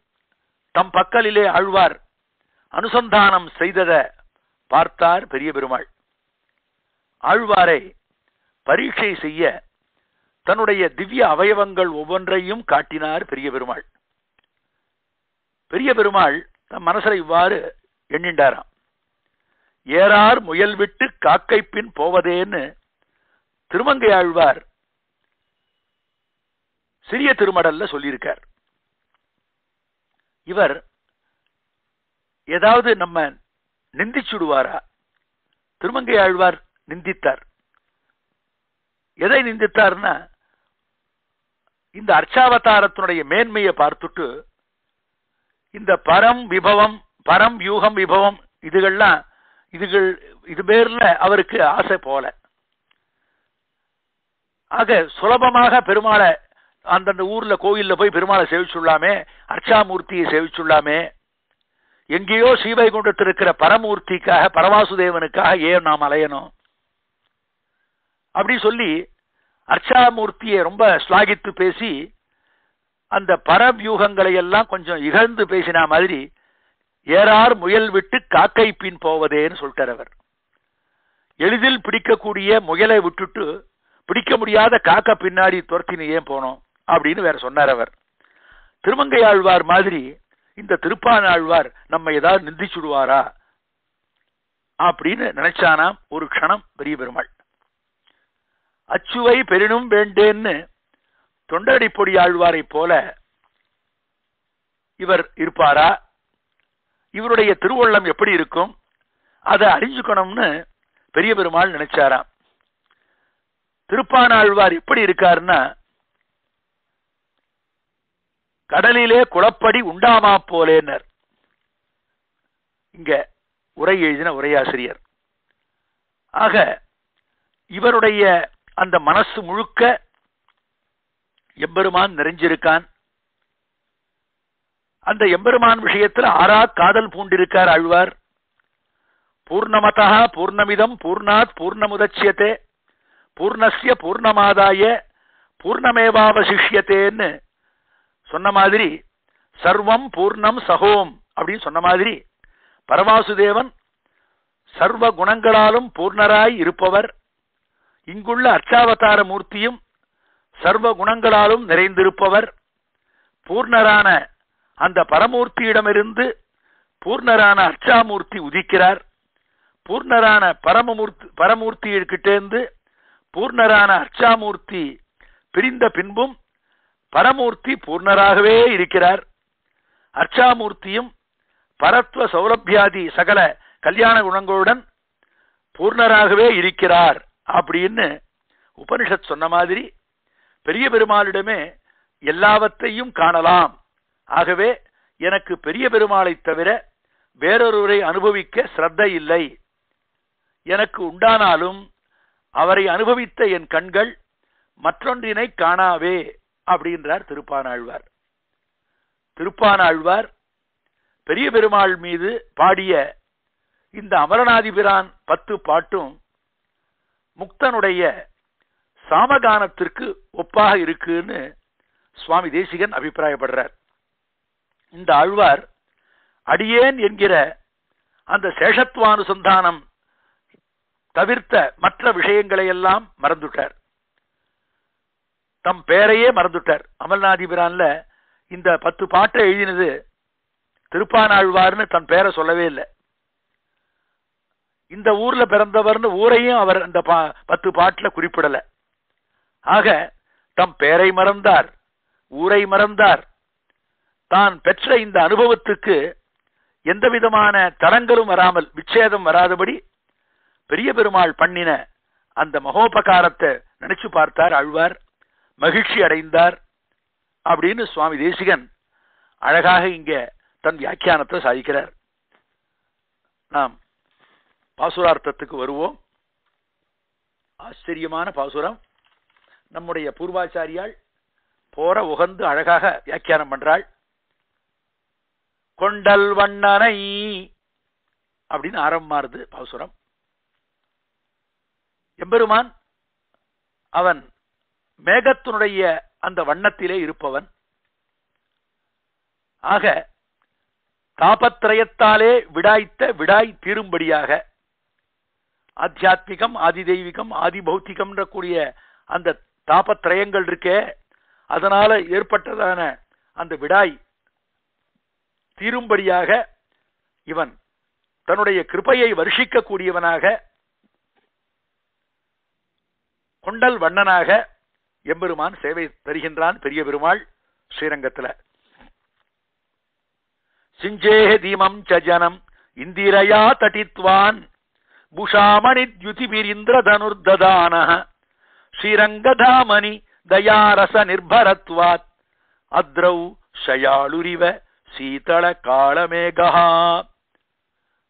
தம் பக்கலிலே ஆழ்வார் அனுசந்தானம் செய்தத பார்த்தார் பெரிய பெருமாள் ஆழ்வாரை பரீட்சை செய்ய தன்னுடைய திவ்ய அவயவங்கள் ஒவ்வொன்றையும் காட்டினார் பெரிய பெருமாள் பெரிய பெருமாள் தன் மனசுல இவ்வாறு எண்ணிண்டாராம் ஏறார் முயல் விட்டு காக்கை பின் போவதேன்னு திருமங்கையாழ்வார் சிறிய திருமடல்ல சொல்லியிருக்கார். இவர் ஏதாவது நம்ம நிந்திச்சுடுவாரா? திருமங்கை ஆழ்வார் நிந்தித்தார். எதை நிந்தித்தார்னா இந்த அர்ச்சாவதாரத்தினுடைய மேன்மையை பார்த்துட்டு இந்த பரம் விபவம் பரம் வியூகம் விபவம் இதுகள்லாம் இதுகள் இது பேர்ல அவருக்கு ஆசை போல. ஆக சுலபமாக பெருமாளை அந்தந்த ஊர்ல கோயில்ல போய் பெருமாளை சேவிச்சுள்ளாமே அர்ச்சாமூர்த்தியை சேவிச்சுள்ளாமே எங்கேயோ ஸ்ரீவைகுண்டத்தில் இருக்கிற பரமூர்த்திக்காக பரவாசுதேவனுக்காக ஏன் நாம் அலையணும்? அப்படி சொல்லி அர்ச்சாமூர்த்தியை ரொம்ப ஸ்லாகித்து பேசி அந்த பரவியூகங்களை எல்லாம் கொஞ்சம் இகழ்ந்து பேசினா மாதிரி ஏறார் முயல் விட்டு காக்கை பின் போவதேன்னு சொல்கிறவர் எளிதில் பிடிக்கக்கூடிய முயலை விட்டுட்டு பிடிக்க முடியாத காக்க பின்னாடி துரத்தினு ஏன் போனோம்? அப்படின்னு வேற சொன்னார் அவர். திருமங்கை ஆழ்வார் மாதிரி இந்த திருப்பான் ஆழ்வார் நம்ம ஏதாவது நிந்திச்சுடுவாரா? அப்படின்னு நினைச்சானாம் ஒரு க்ஷணம் பெரிய பெருமாள் அச்சுவை பெரினும் வேண்டேன்னு தொண்டடி பொடி ஆழ்வாரை போல இவர் இருப்பாரா? இவருடைய திருவள்ளம் எப்படி இருக்கும்? அதை அறிஞ்சுக்கணும்னு பெரிய பெருமாள் நினைச்சாராம். திருப்பான ஆழ்வார் எப்படி இருக்காருன்னா கடலிலே குளப்படி உண்டாமா போலேனர் இங்க உரை எழுதின உரையாசிரியர். ஆக இவருடைய அந்த மனசு முழுக்க எம்பெருமான் நிறைஞ்சிருக்கான். அந்த எம்பெருமான் விஷயத்துல ஆறா காதல் பூண்டிருக்கார் ஆழ்வார். பூர்ணமதா பூர்ணமிதம் பூர்ணாத் பூர்ணமுதட்சியத்தே பூர்ணஸ்ய பூர்ணமாதாய பூர்ணமேவாவசிஷ்யத்தேன்னு சொன்ன மாதிரி சர்வம் பூர்ணம் சகோம் அப்படின்னு சொன்ன மாதிரி பரமாசுதேவன் சர்வ குணங்களாலும் பூர்ணராய் இருப்பவர். இங்குள்ள அர்ச்சாவதார மூர்த்தியும் சர்வ குணங்களாலும் நிறைந்திருப்பவர். பூர்ணரான அந்த பரமூர்த்தியிடமிருந்து பூர்ணரான அர்ச்சாமூர்த்தி உதிக்கிறார். பூர்ணரான பரமமூர்த்தி பரமூர்த்தியிற்கிட்டேந்து பூர்ணரான அர்ச்சாமூர்த்தி பிரிந்த பின்பும் பரமூர்த்தி பூர்ணராகவே இருக்கிறார். அர்ச்சாமூர்த்தியும் பரத்வ சௌரபியாதி சகல கல்யாண குணங்களுடன் பூர்ணராகவே இருக்கிறார் அப்படின்னு உபனிஷத் சொன்ன மாதிரி பெரிய பெருமாளிடமே எல்லாவற்றையும் காணலாம். ஆகவே எனக்கு பெரிய பெருமாளை தவிர வேறொருவரை அனுபவிக்க ஸ்ரத்த இல்லை. எனக்கு உண்டானாலும் அவரை அனுபவித்த என் கண்கள் மற்றொன்றினை காணாவே அப்படின்றார் திருப்பானாழ்வார். திருப்பானாழ்வார் பெரிய பெருமாள் மீது பாடிய இந்த அமரநாதிபிரான் பத்து பாட்டும் முக்தனுடைய சாமகானத்திற்கு ஒப்பாக இருக்குன்னு சுவாமி தேசிகன் அபிப்பிராயப்படுறார். இந்த ஆழ்வார் அடியேன் என்கிற அந்த சேஷத்துவானுசந்தானம் தவிர்த்த மற்ற விஷயங்களை எல்லாம் மறந்துட்டார். தம் பெயரையே மறந்துட்டார். அமல்நாதிபிரான்ல இந்த பத்து பாட்டை எழுதினது திருப்பானாழ்வார்னு தன் பெயரை சொல்லவே இல்லை. இந்த ஊர்ல பிறந்தவர்னு ஊரையும் அவர் அந்த பா- பத்து பாட்டுல குறிப்பிடல. ஆக தம் பெயரை மறந்தார் ஊரை மறந்தார். தான் பெற்ற இந்த அனுபவத்துக்கு எந்த விதமான தடங்களும் வராமல் விச்சேதம் வராதபடி பெரிய பெருமாள் பண்ணின அந்த மகோபகாரத்தை நினைச்சு பார்த்தார் ஆழ்வார். மகிழ்ச்சி அடைந்தார் அப்படின்னு சுவாமி தேசிகன் அழகாக இங்க தன் வியாக்கியானத்தை சாதிக்கிறார். நாம் பாசுரார்த்தத்துக்கு வருவோம். ஆச்சரியமான பாசுரம். நம்முடைய பூர்வாச்சாரியால் போற உகந்து அழகாக வியாக்கியானம் பண்றாள். கொண்டல் வண்ணனை அப்படின்னு ஆரம்பமாறுது பாசுரம். எம்பெருமான் அவன் மேகத்தினுடைய அந்த வண்ணத்திலே இருப்பவன். ஆக தாபத்திரயத்தாலே விடாய்த்த விடாய் தீரும்படியாக ஆத்தியாத்மிகம் ஆதி தெய்வீகம் ஆதி பௌத்திகம்ன்ற கூடிய அந்த தாபத்திரயங்கள் இருக்கே. அதனால ஏற்பட்டதான அந்த விடாய் தீரும்படியாக இவன் தன்னுடைய கிருபையை வருஷிக்கக்கூடியவனாக கொண்டல் வண்ணனாக எம்பெருமான் சேவை தருகின்றான் பெரிய பெருமாள் ஸ்ரீரங்கத்துல. சிஞ்சேஹ தீமம் சஜனம் இந்திரையா தட்டித்வான். புஷாமணி துதிபிரிந்திர தனுர்ததான ஸ்ரீரங்கதாமணி தயாரச நிர்பரத்வாத். அத்ரௌ ஷயாளுரிவ சீதள காளமேகா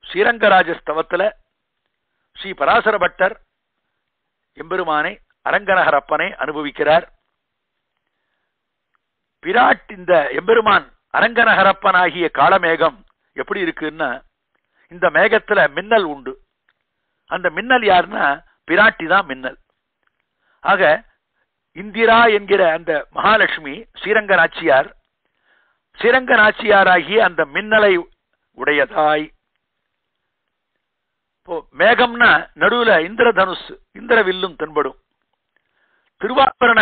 ஸ்ரீரங்கராஜஸ்தவத்துல ஸ்ரீ பராசர பட்டர் எம்பெருமானை அரங்கநகரப்பனை அனுபவிக்கிறார். பிராட் இந்த எம்பெருமான் அரங்கநகரப்பனாகிய காளமேகம் எப்படி இருக்குன்னா இந்த மேகத்துல மின்னல் உண்டு. அந்த மின்னல் யாருன்னா பிராட்டி தான் மின்னல். ஆக இந்திரா என்கிற அந்த மகாலட்சுமி ஸ்ரீரங்க நாச்சியார் ஸ்ரீரங்க நாச்சியாராகிய அந்த மின்னலை உடையதாய். இப்போ மேகம்னா நடுவுல இந்திரதனுஷ் இந்திரவில்லும் தென்படும். திருவாபரண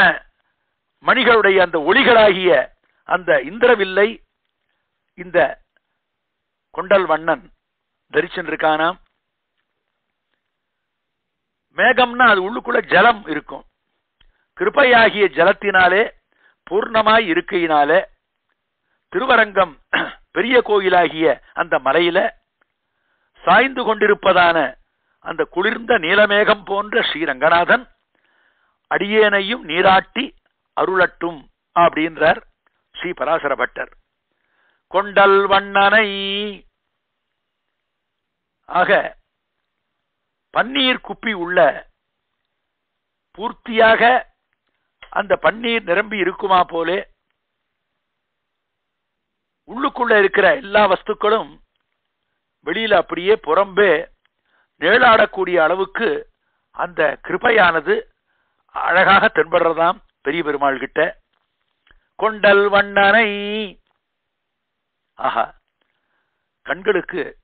மணிகளுடைய அந்த ஒளிகளாகிய அந்த இந்திரவில்லை இந்த கொண்டல் வண்ணன் தரிசன் மேகம்னா அது உள்ளுக்குள்ள ஜலம் இருக்கும். கிருபையாகிய ஜலத்தினாலே பூர்ணமாய் இருக்கையினாலே திருவரங்கம் பெரிய கோயிலாகிய அந்த மலையில சாய்ந்து கொண்டிருப்பதான அந்த குளிர்ந்த நீலமேகம் போன்ற ஸ்ரீரங்கநாதன் அடியேனையும் நீராட்டி அருளட்டும் அப்படின்றார் ஸ்ரீ பராசர பட்டர். கொண்டல் வண்ணனை. ஆக பன்னீர் குப்பி உள்ள பூர்த்தியாக அந்த பன்னீர் நிரம்பி இருக்குமா போலே? உள்ளுக்குள்ள இருக்கிற எல்லா வஸ்துக்களும் வெளியில அப்படியே புறம்பே நிழலாடக்கூடிய அளவுக்கு அந்த கிருபையானது அழகாக தென்படுறதாம் பெரிய பெருமாள் கிட்ட கொண்டல் வண்ணனை. ஆஹா. கண்களுக்கு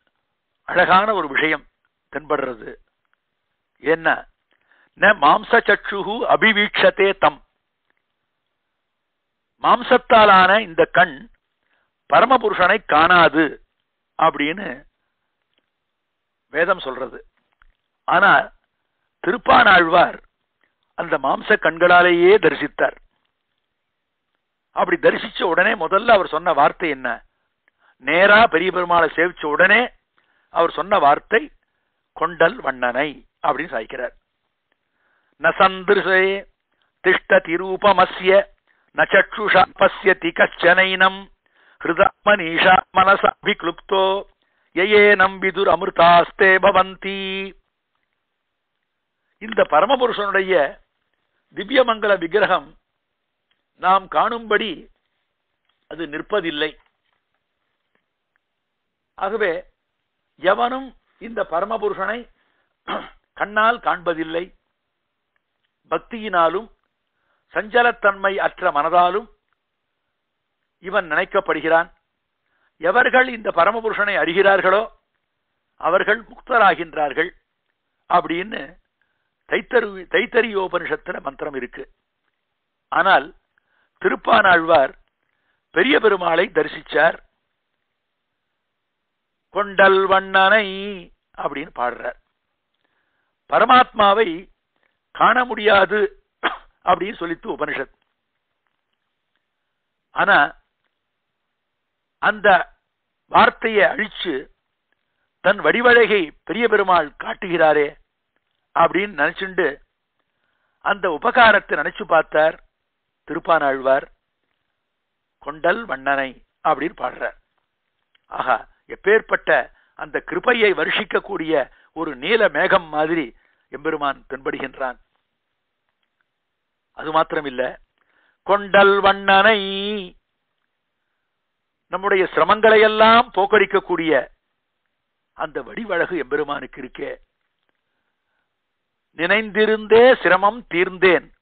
அழகான ஒரு விஷயம் தென்படுறது. என்ன? ந மாம்ச சற்றுகு அபிவீட்சத்தே தம். மாம்சத்தாலான இந்த கண் பரமபுருஷனை காணாது அப்படின்னு வேதம் சொல்றது. ஆனா திருப்பானாழ்வார் அந்த மாம்ச கண்களாலேயே தரிசித்தார். அப்படி தரிசிச்ச உடனே முதல்ல அவர் சொன்ன வார்த்தை என்ன? நேரா பெரிய பெருமாளை சேவிச்ச உடனே அவர் சொன்ன வார்த்தை கொண்டல் வண்ணனை அப்படின்னு சாய்க்கிறார். நசந்திருஷே திஷ்ட திஷ்டதி ரூபமஸ்ய ந சக்ஷுஷா பசியதி கச்சனைனம் ஹிருதமனீஷா மனசாபிக்ளுப்தோ யயே நம்பிதுர் அமிர்தாஸ்தே பவந்தி இந்த பரமபுருஷனுடைய திவ்யமங்கல விக்கிரகம் நாம் காணும்படி அது நிற்பதில்லை. ஆகவே எவனும் இந்த பரமபுருஷனை கண்ணால் காண்பதில்லை. பக்தியினாலும் சஞ்சலத்தன்மை அற்ற மனதாலும் இவன் நினைக்கப்படுகிறான். எவர்கள் இந்த பரமபுருஷனை அறிகிறார்களோ அவர்கள் முக்தராகின்றார்கள் அப்படின்னு தைத்தரு தைத்தரியோபனிஷத்துல மந்திரம் இருக்கு. ஆனால் திருப்பானாழ்வார் பெரிய பெருமாளை தரிசிச்சார். கொண்டல் வண்ணனை அப்படின்னு பாடுறார். பரமாத்மாவை காண முடியாது அப்படின்னு சொல்லித்து உபனிஷத். ஆனா அந்த வார்த்தையை அழிச்சு தன் வடிவழகை பெரிய பெருமாள் காட்டுகிறாரே அப்படின்னு நினைச்சுண்டு அந்த உபகாரத்தை நினைச்சு பார்த்தார் திருப்பானாழ்வார். கொண்டல் வண்ணனை அப்படின்னு பாடுறார். ஆகா எப்பேற்பட்ட அந்த கிருபையை வருஷிக்கக்கூடிய ஒரு நீல மேகம் மாதிரி எம்பெருமான் தென்படுகின்றான். அது மாத்திரமில்ல. கொண்டல் வண்ணனை. நம்முடைய சிரமங்களை எல்லாம் போக்கடிக்கக்கூடிய அந்த வடிவழகு எம்பெருமானுக்கு இருக்கே. நினைந்திருந்தே சிரமம் தீர்ந்தேன்.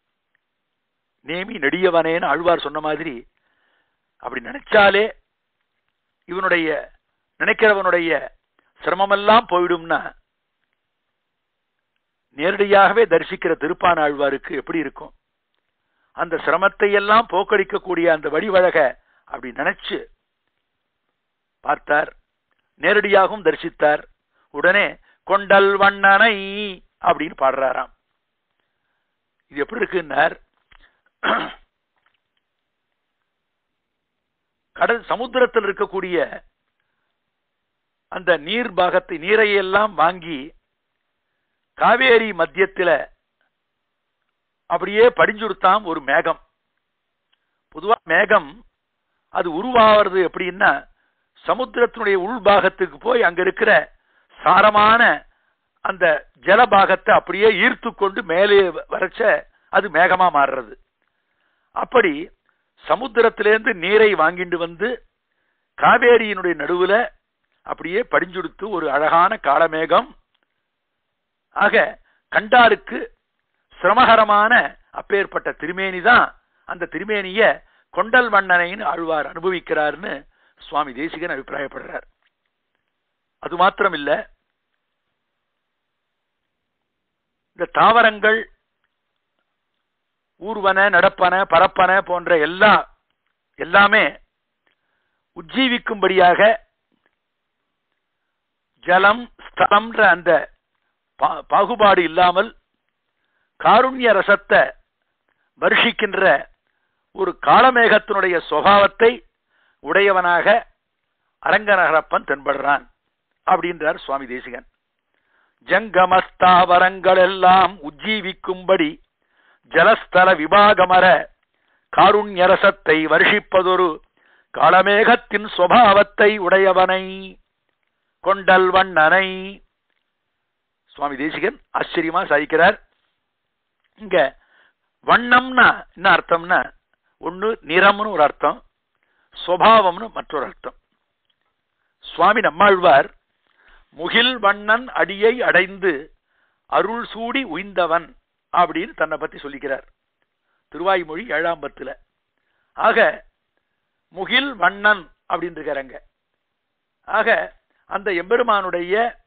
நேமி நெடியவனேன்னு ஆழ்வார் சொன்ன மாதிரி அப்படி நினைச்சாலே இவனுடைய நினைக்கிறவனுடைய சிரமமெல்லாம் போயிடும்னா நேரடியாகவே தரிசிக்கிற திருப்பான ஆழ்வாருக்கு எப்படி இருக்கும்? அந்த சிரமத்தை எல்லாம் போக்கடிக்கக்கூடிய அந்த வழிவழக அப்படி நினைச்சு பார்த்தார். நேரடியாகவும் தரிசித்தார். உடனே கொண்டல் வண்ணனை அப்படின்னு பாடுறாராம். இது எப்படி இருக்குன்னார்? கடல் சமுத்திரத்தில் இருக்கக்கூடிய அந்த நீர் பாகத்தை நீரை எல்லாம் வாங்கி காவேரி மத்தியத்துல அப்படியே படிஞ்சுடுத்தாம் ஒரு மேகம். பொதுவா மேகம் அது உருவாகிறது எப்படின்னா சமுத்திரத்தினுடைய உள்பாகத்துக்கு போய் அங்க இருக்கிற சாரமான அந்த ஜலபாகத்தை அப்படியே ஈர்த்து கொண்டு மேலே வரைச்ச அது மேகமா மாறுறது. அப்படி சமுத்திரத்திலேருந்து நீரை வாங்கிட்டு வந்து காவேரியினுடைய நடுவுல அப்படியே படிஞ்சுடுத்து ஒரு அழகான காலமேகம் ஆக கண்டாருக்கு சிரமகரமான அப்பேற்பட்ட திருமேனி தான் அந்த திருமேனிய கொண்டல் வண்ணனைன்னு ஆழ்வார் அனுபவிக்கிறார்னு சுவாமி தேசிகன் அபிப்பிராயப்படுறார். அது மாத்திரம் இல்ல இந்த தாவரங்கள் ஊர்வன நடப்பன பரப்பன போன்ற எல்லா எல்லாமே உஜ்ஜீவிக்கும்படியாக ஜலம் ஸ்தலம்ன்ற அந்த பாகுபாடு இல்லாமல் காருண்ய ரசத்தை வருஷிக்கின்ற ஒரு காலமேகத்தினுடைய சுவாவத்தை உடையவனாக அரங்கநகரப்பன் தென்படுறான் அப்படின்றார் சுவாமி தேசிகன். ஜங்கமஸ்தாவரங்கள் எல்லாம் உஜ்ஜீவிக்கும்படி ஜலஸ்தல விபாகமர காருண்யரசத்தை வருஷிப்பதொரு காலமேகத்தின் சுவாவத்தை உடையவனை கொண்டல் வண்ணனை. சுவாமி தேசிகன் ஆச்சரியமா சாதிக்கிறார். இங்க வண்ணம்னா என்ன அர்த்தம்னா ஒன்று நிறம்னு ஒரு அர்த்தம் சுவாவம்னு மற்றொரு அர்த்தம். சுவாமி நம்மாழ்வார் முகில் வண்ணன் அடியை அடைந்து அருள் சூடி உய்ந்தவன் அப்படின்னு தன்னை பத்தி சொல்லிக்கிறார். திருவாய்மொழி ஏழாம் பத்துல. ஆக முகில் வண்ணன் அப்படின்னு ஆக அந்த எம்பெருமானுடைய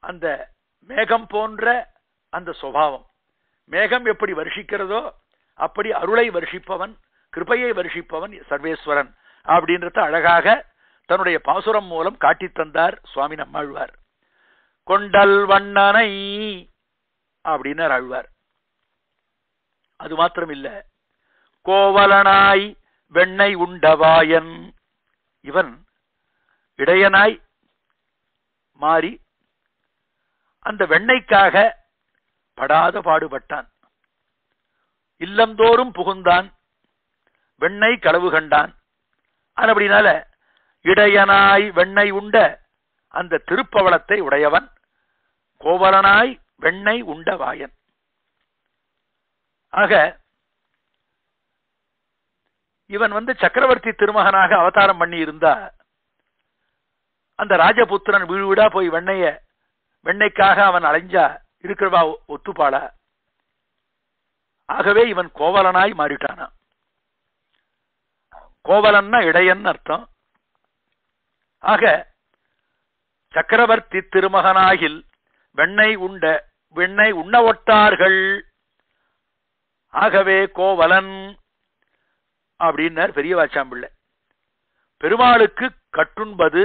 அந்த மேகம் போன்ற அந்த சுவாவம் மேகம் எப்படி வருஷிக்கிறதோ அப்படி அருளை வருஷிப்பவன் கிருபையை வருஷிப்பவன் சர்வேஸ்வரன் அப்படின்றத அழகாக தன்னுடைய பாசுரம் மூலம் காட்டி தந்தார் சுவாமி நம்மாழ்வார். கொண்டல் வண்ணனை அப்படின்னார் ஆழ்வார் அது மாத்திரம் இல்ல கோவலனாய் வெண்ணை உண்டவாயன். இவன் இடையனாய் மாறி அந்த வெண்ணைக்காக படாத பாடுபட்டான். இல்லந்தோறும் புகுந்தான். வெண்ணெய் களவு கண்டான். அப்படினால இடையனாய் வெண்ணெய் உண்ட அந்த திருப்பவளத்தை உடையவன் கோவலனாய் வெண்ணை உண்ட வாயன். ஆக இவன் வந்து சக்கரவர்த்தி திருமகனாக அவதாரம் பண்ணி இருந்தா அந்த ராஜபுத்திரன் வீடு வீடா போய் வெண்ணைய வெண்ணைக்காக அவன் அலைஞ்சா இருக்கிறவா ஒத்துப்பாளா? ஆகவே இவன் கோவலனாய் மாறிட்டானா? கோவலன்னா இடையன் அர்த்தம். ஆக சக்கரவர்த்தி திருமகனாகில் வெண்ணை உண்ட வெண்ணை உண்ண ஒட்டார்கள். ஆகவே கோவலன் அப்படின்னார் பெரிய வாச்சாம்பிள்ளை பெருமாளுக்கு கட்டுண்பது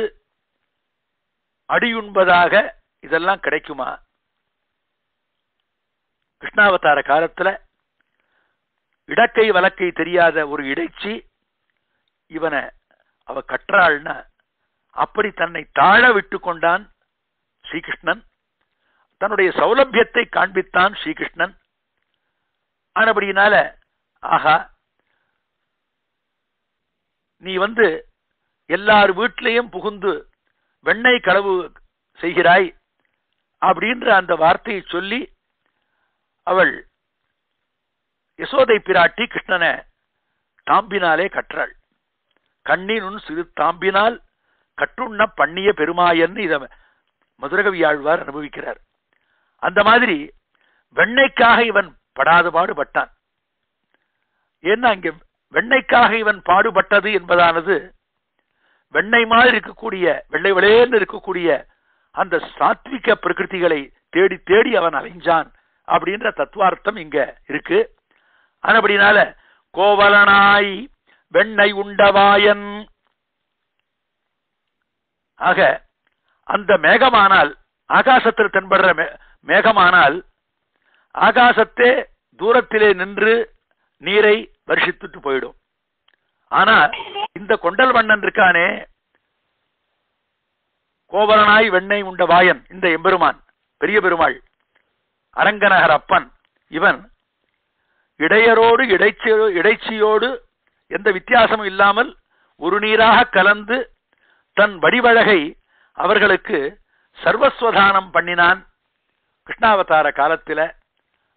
அடியுண்பதாக இதெல்லாம் கிடைக்குமா? கிருஷ்ணாவதார காலத்துல இடக்கை வழக்கை தெரியாத ஒரு இடைச்சி இவனை அவ கற்றாள்னா அப்படி தன்னை தாழ விட்டு கொண்டான் ஸ்ரீகிருஷ்ணன். தன்னுடைய சௌலபியத்தை காண்பித்தான் ஸ்ரீகிருஷ்ணன். ஆனபடியினால ஆஹா நீ வந்து எல்லார் வீட்டிலையும் புகுந்து வெண்ணெய் களவு செய்கிறாய் அப்படின்ற அந்த வார்த்தையை சொல்லி அவள் யசோதை பிராட்டி கிருஷ்ணனை தாம்பினாலே கற்றாள். கண்ணினுன் சிறு தாம்பினால் கட்டுண்ண பண்ணிய பெருமாயன்னு இத மதுரகவி ஆழ்வார் அனுபவிக்கிறார். அந்த மாதிரி வெண்ணைக்காக இவன் படாத பாடுபட்டான். ஏன்னா இங்க வெண்ணைக்காக இவன் பாடுபட்டது என்பதானது வெண்ணை மாதிரி இருக்கக்கூடிய வெள்ளை விளையன்னு இருக்கக்கூடிய அந்த சாத்விக பிரகிருதிகளை தேடி தேடி அவன் அலைஞ்சான். அப்படின்ற தத்துவார்த்தம் இங்க இருக்கு. ஆனபடினால கோவலனாய் வெண்ணை உண்டவாயன். ஆக அந்த மேகமானால் ஆகாசத்தில் தென்படுற மே- மேகமானால் ஆகாசத்தே தூரத்திலே நின்று நீரை வருஷித்துட்டு போயிடும். ஆனா இந்த கொண்டல் வண்ணன் இருக்கானே கோவலனாய் வெண்ணெய் உண்ட வாயன் இந்த எம்பெருமான் பெரிய பெருமாள். அரங்கநகர் அப்பன். இவன் இடையரோடு இடைச்சியோ இடைச்சியோடு எந்த வித்தியாசமும் இல்லாமல் ஒரு நீராக கலந்து தன் வடிவழகை அவர்களுக்கு சர்வஸ்வதானம் பண்ணினான். கிருஷ்ணாவதார காலத்தில்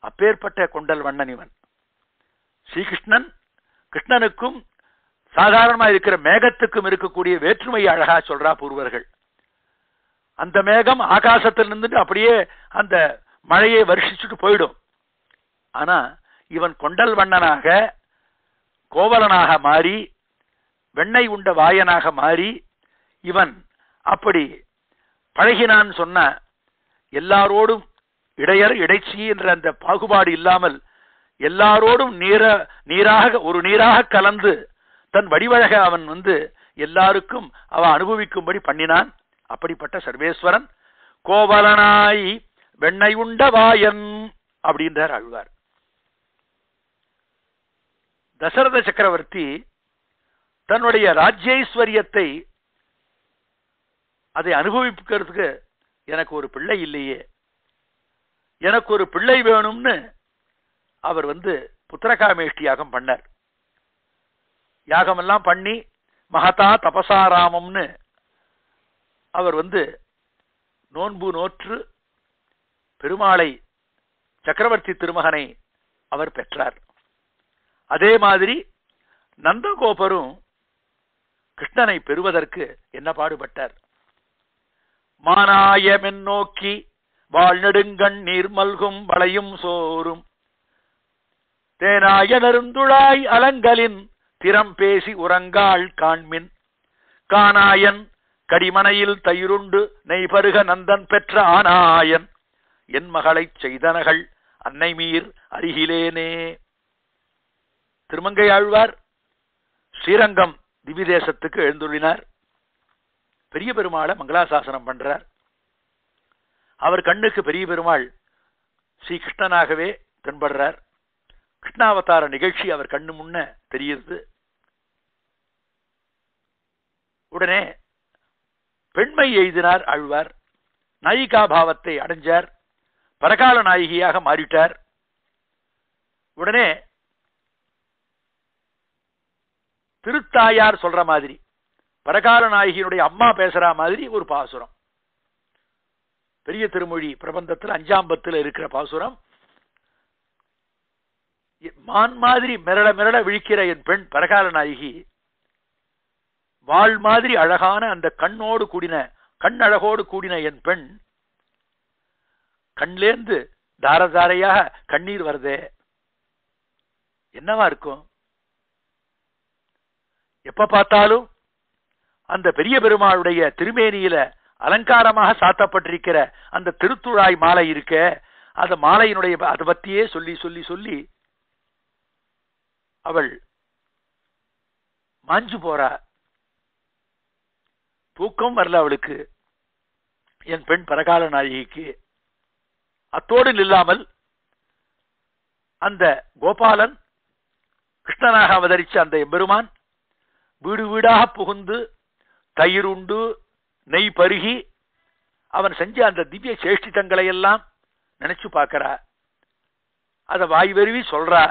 அப்பேற்பட்ட கொண்டல் வண்ணன் இவன். ஸ்ரீகிருஷ்ணன் கிருஷ்ணனுக்கும் சாதாரணமா இருக்கிற மேகத்துக்கும் இருக்கக்கூடிய வேற்றுமை அழகா சொல்றா பூர்வர்கள். அந்த மேகம் ஆகாசத்தில் நின்று அப்படியே அந்த மழையை வருஷிச்சுட்டு போயிடும். ஆனா இவன் கொண்டல் வண்ணனாக கோவலனாக மாறி வெண்ணெய் உண்ட வாயனாக மாறி இவன் அப்படி பழகினான் சொன்ன எல்லாரோடும் இடையர் இடைச்சி என்ற அந்த பாகுபாடு இல்லாமல் எல்லாரோடும் நீர நீராக ஒரு நீராக கலந்து தன் வடிவழக அவன் வந்து எல்லாருக்கும் அவன் அனுபவிக்கும்படி பண்ணினான். அப்படிப்பட்ட சர்வேஸ்வரன் கோவலனாய் வெண்ணை உண்ட வாயன் அப்படின்றார் அழுவார். தசரத சக்கரவர்த்தி தன்னுடைய ராஜ்யைஸ்வரியத்தை அதை அனுபவிக்கிறதுக்கு எனக்கு ஒரு பிள்ளை இல்லையே. எனக்கு ஒரு பிள்ளை வேணும்னு அவர் வந்து புத்திரகாமேஷ்டி யாகம் பண்ணார். யாகமெல்லாம் பண்ணி மகதா தபசாராமம்னு அவர் வந்து நோன்பு நோற்று பெருமாளை சக்கரவர்த்தி திருமகனை அவர் பெற்றார். அதே மாதிரி நந்தகோபரும் கிருஷ்ணனை பெறுவதற்கு என்ன பாடுபட்டார்? மானாயமென் நோக்கி வாழ்நெடுங்கண் நீர் மல்கும் வளையும் சோறும். தேனாய நெருந்துழாய் அலங்கலின் திறம் பேசி உறங்காள் காண்மின். காணாயன் கடிமனையில் தயிருண்டு நெய்பருக நந்தன் பெற்ற ஆனாயன் என் மகளைச் செய்தனகள் அன்னை மீர் அருகிலேனே. திருமங்கை ஆழ்வார் ஸ்ரீரங்கம் திவிதேசத்துக்கு எழுந்துள்ளினார். பெரிய பெருமாளை மங்களாசாசனம் பண்றார். அவர் கண்ணுக்கு பெரிய பெருமாள் ஸ்ரீ கிருஷ்ணனாகவே தென்படுறார். கிருஷ்ணாவதார நிகழ்ச்சி அவர் கண்ணு முன்ன தெரியுது. உடனே பெண்மை எய்தினார் ஆழ்வார். நாயிகா பாவத்தை அடைஞ்சார். பரகால நாயகியாக மாறிட்டார் உடனே திருத்தாயார் சொல்ற மாதிரி பரகால நாயகியினுடைய அம்மா பேசுற மாதிரி ஒரு பாசுரம். பெரிய திருமொழி பிரபந்தத்தில் அஞ்சாம்பத்தில் இருக்கிற பாசுரம். மான் மாதிரி மிரள மிரள விழிக்கிற என் பெண் பரகால நாயகி வாழ் மாதிரி அழகான அந்த கண்ணோடு கூடின கண் அழகோடு கூடின என் பெண் கண்லேந்து தார தாரையாக கண்ணீர் வருதே. என்னவா இருக்கும்? எப்ப பார்த்தாலும் அந்த பெரிய பெருமாளுடைய திருமேனியில அலங்காரமாக சாத்தப்பட்டிருக்கிற அந்த திருத்துழாய் மாலை இருக்க அந்த மாலையினுடைய அதை பத்தியே சொல்லி சொல்லி சொல்லி அவள் மாஞ்சு போறா. தூக்கம் வரல அவளுக்கு. என் பெண் பரகால நாயகிக்கு. அத்தோடு இல்லாமல் அந்த கோபாலன் கிருஷ்ணனாக அவதரிச்ச அந்த எம்பெருமான் வீடு வீடாக புகுந்து தயிர் உண்டு நெய் பருகி அவன் செஞ்ச அந்த திவ்ய சேஷ்டிதங்களை எல்லாம் நினைச்சு பார்க்கிறா. அதை வாய் வெறுவி சொல்றா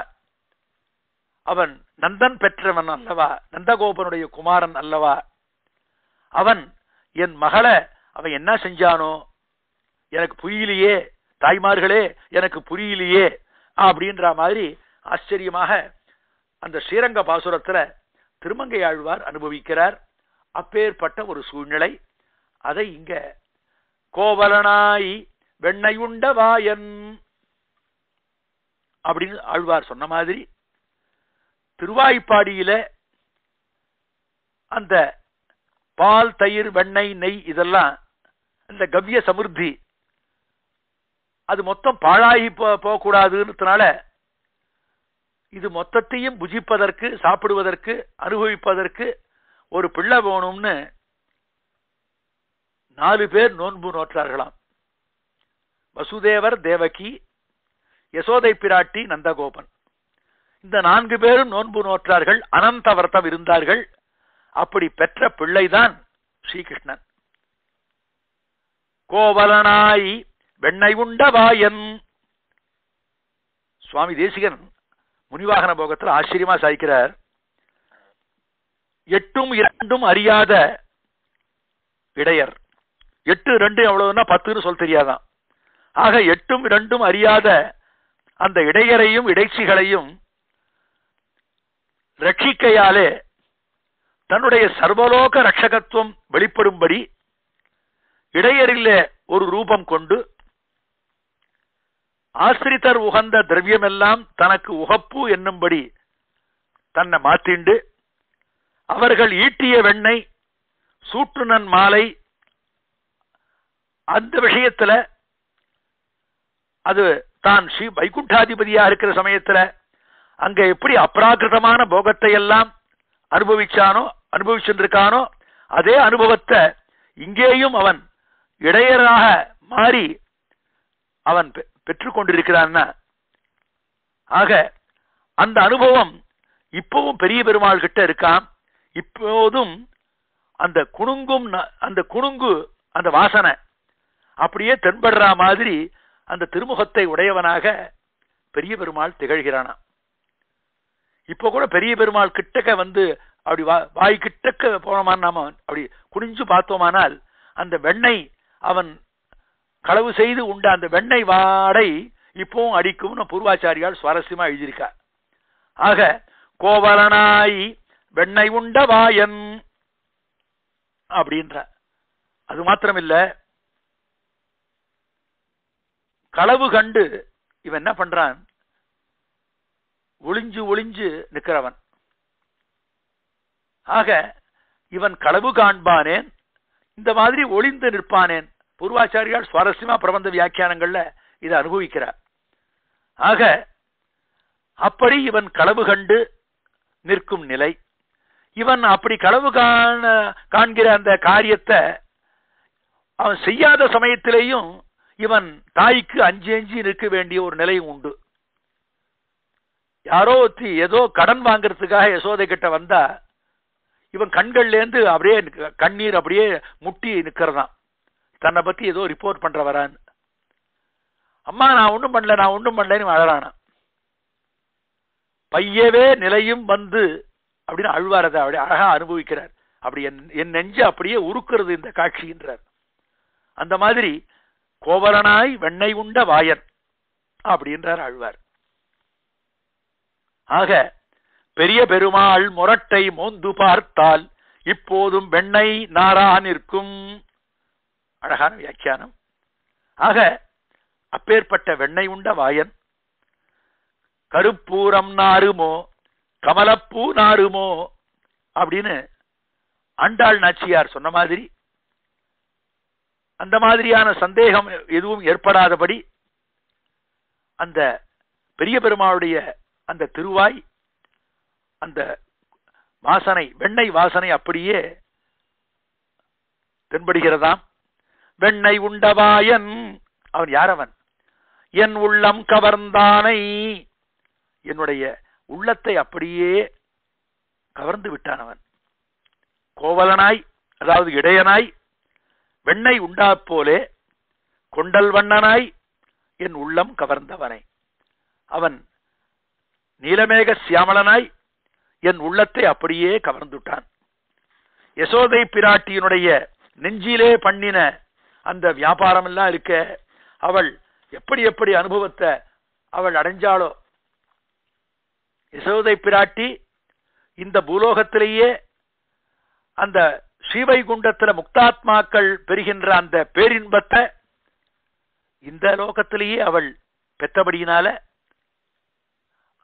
அவன் நந்தன் பெற்றவன் அல்லவா? நந்தகோபனுடைய குமாரன் அல்லவா? அவன் என் மகளை அவன் என்ன செஞ்சானோ? எனக்கு புரியலையே தாய்மார்களே எனக்கு புரியலையே அப்படின்ற மாதிரி ஆச்சரியமாக அந்த ஸ்ரீரங்க பாசுரத்துல திருமங்கை ஆழ்வார் அனுபவிக்கிறார். அப்பேற்பட்ட ஒரு சூழ்நிலை. அதை இங்க கோவலனாய் வெண்ணையுண்ட வாயன் அப்படின்னு ஆழ்வார் சொன்ன மாதிரி திருவாய்ப்பாடியில அந்த பால் தயிர் வெண்ணெய் நெய் இதெல்லாம் இந்த கவ்ய சமிருத்தி அது மொத்தம் பாழாகி போகக்கூடாதுன்றதுனால இது மொத்தத்தையும் புஜிப்பதற்கு சாப்பிடுவதற்கு அனுபவிப்பதற்கு ஒரு பிள்ளை வேணும்னு நாலு பேர் நோன்பு நோற்றார்களாம். வசுதேவர் தேவகி யசோதை பிராட்டி நந்தகோபன். இந்த நான்கு பேரும் நோன்பு நோற்றார்கள் அனந்த வர்த்தம் இருந்தார்கள். அப்படி பெற்ற பிள்ளைதான் ஸ்ரீகிருஷ்ணன். கோவலனாய் வெண்ணை உண்ட வாயன். சுவாமி தேசிகன் முனிவாகன போகத்தில் ஆச்சரியமா சாய்க்கிறார். எட்டும் இரண்டும் அறியாத இடையர். எட்டு ரெண்டு எவ்வளவுன்னா பத்துன்னு சொல் தெரியாதான். ஆக எட்டும் இரண்டும் அறியாத அந்த இடையரையும் இடைச்சிகளையும் ரட்சிக்கையாலே தன்னுடைய சர்வலோக ரட்சகத்துவம் வெளிப்படும்படி இடையரிலே ஒரு ரூபம் கொண்டு ஆசிரிதர் உகந்த திரவியமெல்லாம் தனக்கு உகப்பு என்னும்படி தன்னை மாற்றிண்டு அவர்கள் ஈட்டிய வெண்ணெய் சூட்டுனன் மாலை அந்த விஷயத்துல அது தான் ஸ்ரீ வைகுண்டாதிபதியா இருக்கிற சமயத்துல அங்க எப்படி அப்ராகிருதமான போகத்தை எல்லாம் அனுபவிச்சானோ அனுபவிச்சிருக்கானோ அதே அனுபவத்தை இங்கேயும் அவன் இடையராக மாறி அவன் பெற்றுக்கொண்டிருக்கிறான்னா? ஆக அந்த அனுபவம் இப்பவும் பெரிய பெருமாள் கிட்ட இருக்கான் இப்போதும் அந்த குணுங்கும் அந்த குணுங்கு அந்த வாசனை அப்படியே தென்படுற மாதிரி அந்த திருமுகத்தை உடையவனாக பெரிய பெருமாள் திகழ்கிறானா இப்போ கூட பெரிய பெருமாள் கிட்டக்க வந்து அப்படி வாய் கிட்டக்க போனோமான் நாம அப்படி குனிஞ்சு பார்த்தோமானால் அந்த வெண்ணெய் அவன் களவு செய்து உண்ட அந்த வெண்ணெய் வாடை இப்பவும் அடிக்கும்னு பூர்வாச்சாரியால் சுவாரஸ்யமா எழுதியிருக்கா ஆக கோவலனாய் வெண்ணெய் உண்ட வாயன் அப்படின்ற அது மாத்திரமில்ல களவு கண்டு இவன் என்ன பண்றான்? ஒளிஞ்சு ஒளிஞ்சு நிற்கிறவன். ஆக இவன் களவு காண்பானேன் இந்த மாதிரி ஒளிந்து நிற்பானேன் பூர்வாச்சாரியால் சுவாரஸ்யமா பிரபந்த வியாக்கியானங்கள்ல இதை அனுபவிக்கிறார். ஆக அப்படி இவன் களவு கண்டு நிற்கும் நிலை. இவன் அப்படி களவு காண காண்கிற அந்த காரியத்தை அவன் செய்யாத சமயத்திலேயும் இவன் தாய்க்கு அஞ்சு அஞ்சு நிற்க வேண்டிய ஒரு நிலையும் உண்டு. யாரோ ஒருத்தி ஏதோ கடன் வாங்குறதுக்காக யசோதை கிட்ட வந்தா இவன் கண்கள்லேருந்து அப்படியே கண்ணீர் அப்படியே முட்டி நிற்கிறதான் தன்னை பத்தி ஏதோ ரிப்போர்ட் பண்ற அம்மா நான் ஒண்ணும் பண்ணல நான் ஒண்ணும் பண்ணலன்னு அழறானா? பையவே நிலையும் வந்து அப்படின்னு அழுவாரத அப்படி அழகா அனுபவிக்கிறார். அப்படி என் நெஞ்சு அப்படியே உருக்கிறது இந்த காட்சின்றார். அந்த மாதிரி கோவலனாய் வெண்ணெய் உண்ட வாயன் அப்படின்றார் அழ்வார். ஆக பெரிய பெருமாள் முரட்டை மோந்து பார்த்தால் இப்போதும் வெண்ணெய் நாரா நிற்கும். அழகான வியாக்கியானம். ஆக அப்பேற்பட்ட வெண்ணை உண்ட வாயன் கருப்பூரம் நாருமோ கமலப்பூ நாருமோ அப்படின்னு ஆண்டாள் நாச்சியார் சொன்ன மாதிரி அந்த மாதிரியான சந்தேகம் எதுவும் ஏற்படாதபடி அந்த பெரிய பெருமாளுடைய அந்த திருவாய் அந்த வாசனை வெண்ணெய் வாசனை அப்படியே தென்படுகிறதாம். வெண்ணை உண்டவாயன். அவன் யார் அவன் என் உள்ளம் கவர்ந்தானை. என்னுடைய உள்ளத்தை அப்படியே கவர்ந்து விட்டான் அவன். கோவலனாய் அதாவது இடையனாய் வெண்ணை உண்டா போலே கொண்டல் வண்ணனாய் என் உள்ளம் கவர்ந்தவனை. அவன் நீலமேக சியாமலனாய் என் உள்ளத்தை அப்படியே கவர்ந்துட்டான். யசோதை பிராட்டியினுடைய நெஞ்சிலே பண்ணின அந்த வியாபாரம் எல்லாம் இருக்க அவள் எப்படி எப்படி அனுபவத்தை அவள் அடைஞ்சாளோ. யசோதை பிராட்டி இந்த பூலோகத்திலேயே அந்த ஸ்ரீவைகுண்டத்தில் முக்தாத்மாக்கள் பெறுகின்ற அந்த பேரின்பத்தை இந்த லோகத்திலேயே அவள் பெற்றபடியினால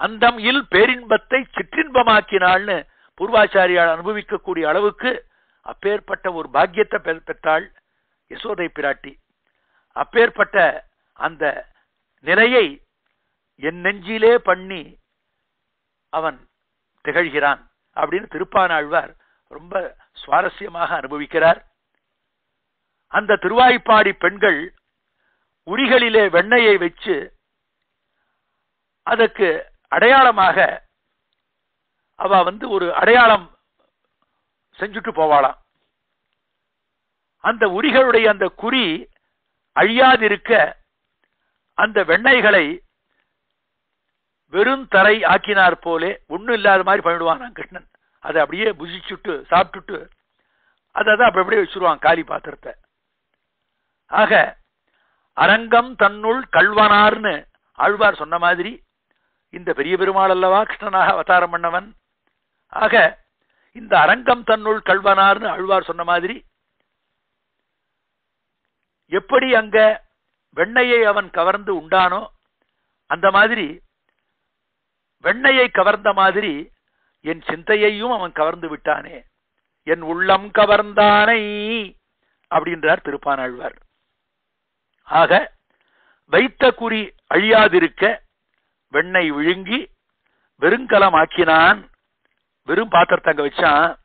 அந்தம் இல் பேரின்பத்தை சிற்றின்பமாக்கினாள்னு பூர்வாச்சாரியால் அனுபவிக்கக்கூடிய அளவுக்கு அப்பேற்பட்ட ஒரு பாக்கியத்தை பெற்றாள். யசோதை பிராட்டி. அப்பேற்பட்ட அந்த நிலையை என் நெஞ்சிலே பண்ணி அவன் திகழ்கிறான் அப்படின்னு திருப்பானாழ்வார் ரொம்ப சுவாரஸ்யமாக அனுபவிக்கிறார். அந்த திருவாய்ப்பாடி பெண்கள் உரிகளிலே வெண்ணெயை வச்சு அதற்கு அடையாளமாக அவ வந்து ஒரு அடையாளம் செஞ்சுட்டு போவாளாம். அந்த உரிகளுடைய அந்த குறி அழியாதிருக்க அந்த வெண்ணெய்களை வெறும் தரை ஆக்கினார் போலே ஒண்ணும் இல்லாத மாதிரி பண்ணிடுவான் கிருஷ்ணன். அதை அப்படியே புசிச்சுட்டு சாப்பிட்டுட்டு அதை தான் அப்படி அப்படியே வச்சிருவான் காலி பாத்திரத்தை. ஆக அரங்கம் தன்னுள் கல்வனார்னு ஆழ்வார் சொன்ன மாதிரி இந்த பெரிய பெருமாள் அல்லவா கிருஷ்ணனாக அவதாரம் பண்ணவன்? ஆக இந்த அரங்கம் தன்னுள் கல்வனார்னு ஆழ்வார் சொன்ன மாதிரி எப்படி அங்க வெண்ணையை அவன் கவர்ந்து உண்டானோ அந்த மாதிரி வெண்ணையை கவர்ந்த மாதிரி என் சிந்தையையும் அவன் கவர்ந்து விட்டானே. என் உள்ளம் கவர்ந்தானை அப்படின்றார் திருப்பானாழ்வார். ஆக வைத்த குறி அழியாதிருக்க வெண்ணை விழுங்கி வெறுங்கலம் ஆக்கினான். வெறும் பாத்திரத்தங்க வச்சான்.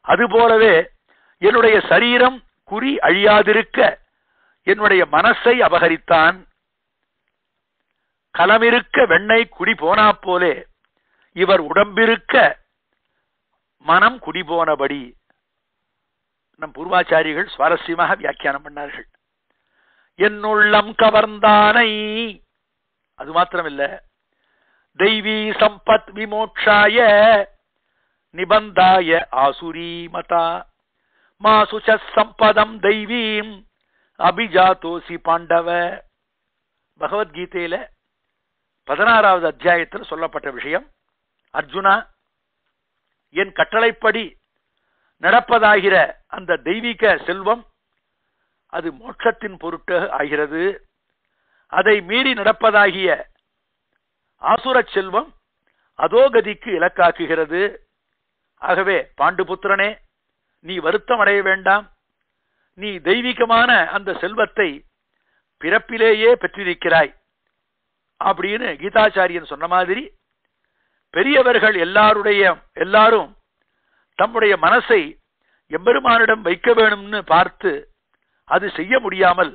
அது போலவே என்னுடைய சரீரம் குறி அழியாதிருக்க என்னுடைய மனசை அபகரித்தான். களமிருக்க வெண்ணை குடி போனா போலே இவர் உடம்பிருக்க மனம் குடி போனபடி நம் பூர்வாச்சாரிகள் சுவாரஸ்யமாக வியாக்கியானம் பண்ணார்கள். என்னுள்ளம் கவர்ந்தானை அது மாத்திரமில்ல தெய்வீ சம்பத் விமோட்சாய நிபந்தாய ஆசுரி மதா மாசுச்ச சம்பதம் தெய்வீம் அபிஜாத்தோசி பாண்டவ. பகவத்கீதையில பதினாறாவது அத்தியாயத்தில் சொல்லப்பட்ட விஷயம் அர்ஜுனா என் கட்டளைப்படி நடப்பதாகிற அந்த தெய்வீக செல்வம் அது மோட்சத்தின் பொருட்டு ஆகிறது. அதை மீறி நடப்பதாகிய ஆசுரச் செல்வம் அதோகதிக்கு இலக்காக்குகிறது. ஆகவே பாண்டுபுத்திரனே நீ வருத்தம் அடைய வேண்டாம். நீ தெய்வீகமான அந்த செல்வத்தை பிறப்பிலேயே பெற்றிருக்கிறாய் அப்படின்னு கீதாச்சாரியன் சொன்ன மாதிரி பெரியவர்கள் எல்லாருடைய எல்லாரும் தம்முடைய மனசை எம்பெருமானிடம் வைக்க வேணும்னு பார்த்து அது செய்ய முடியாமல்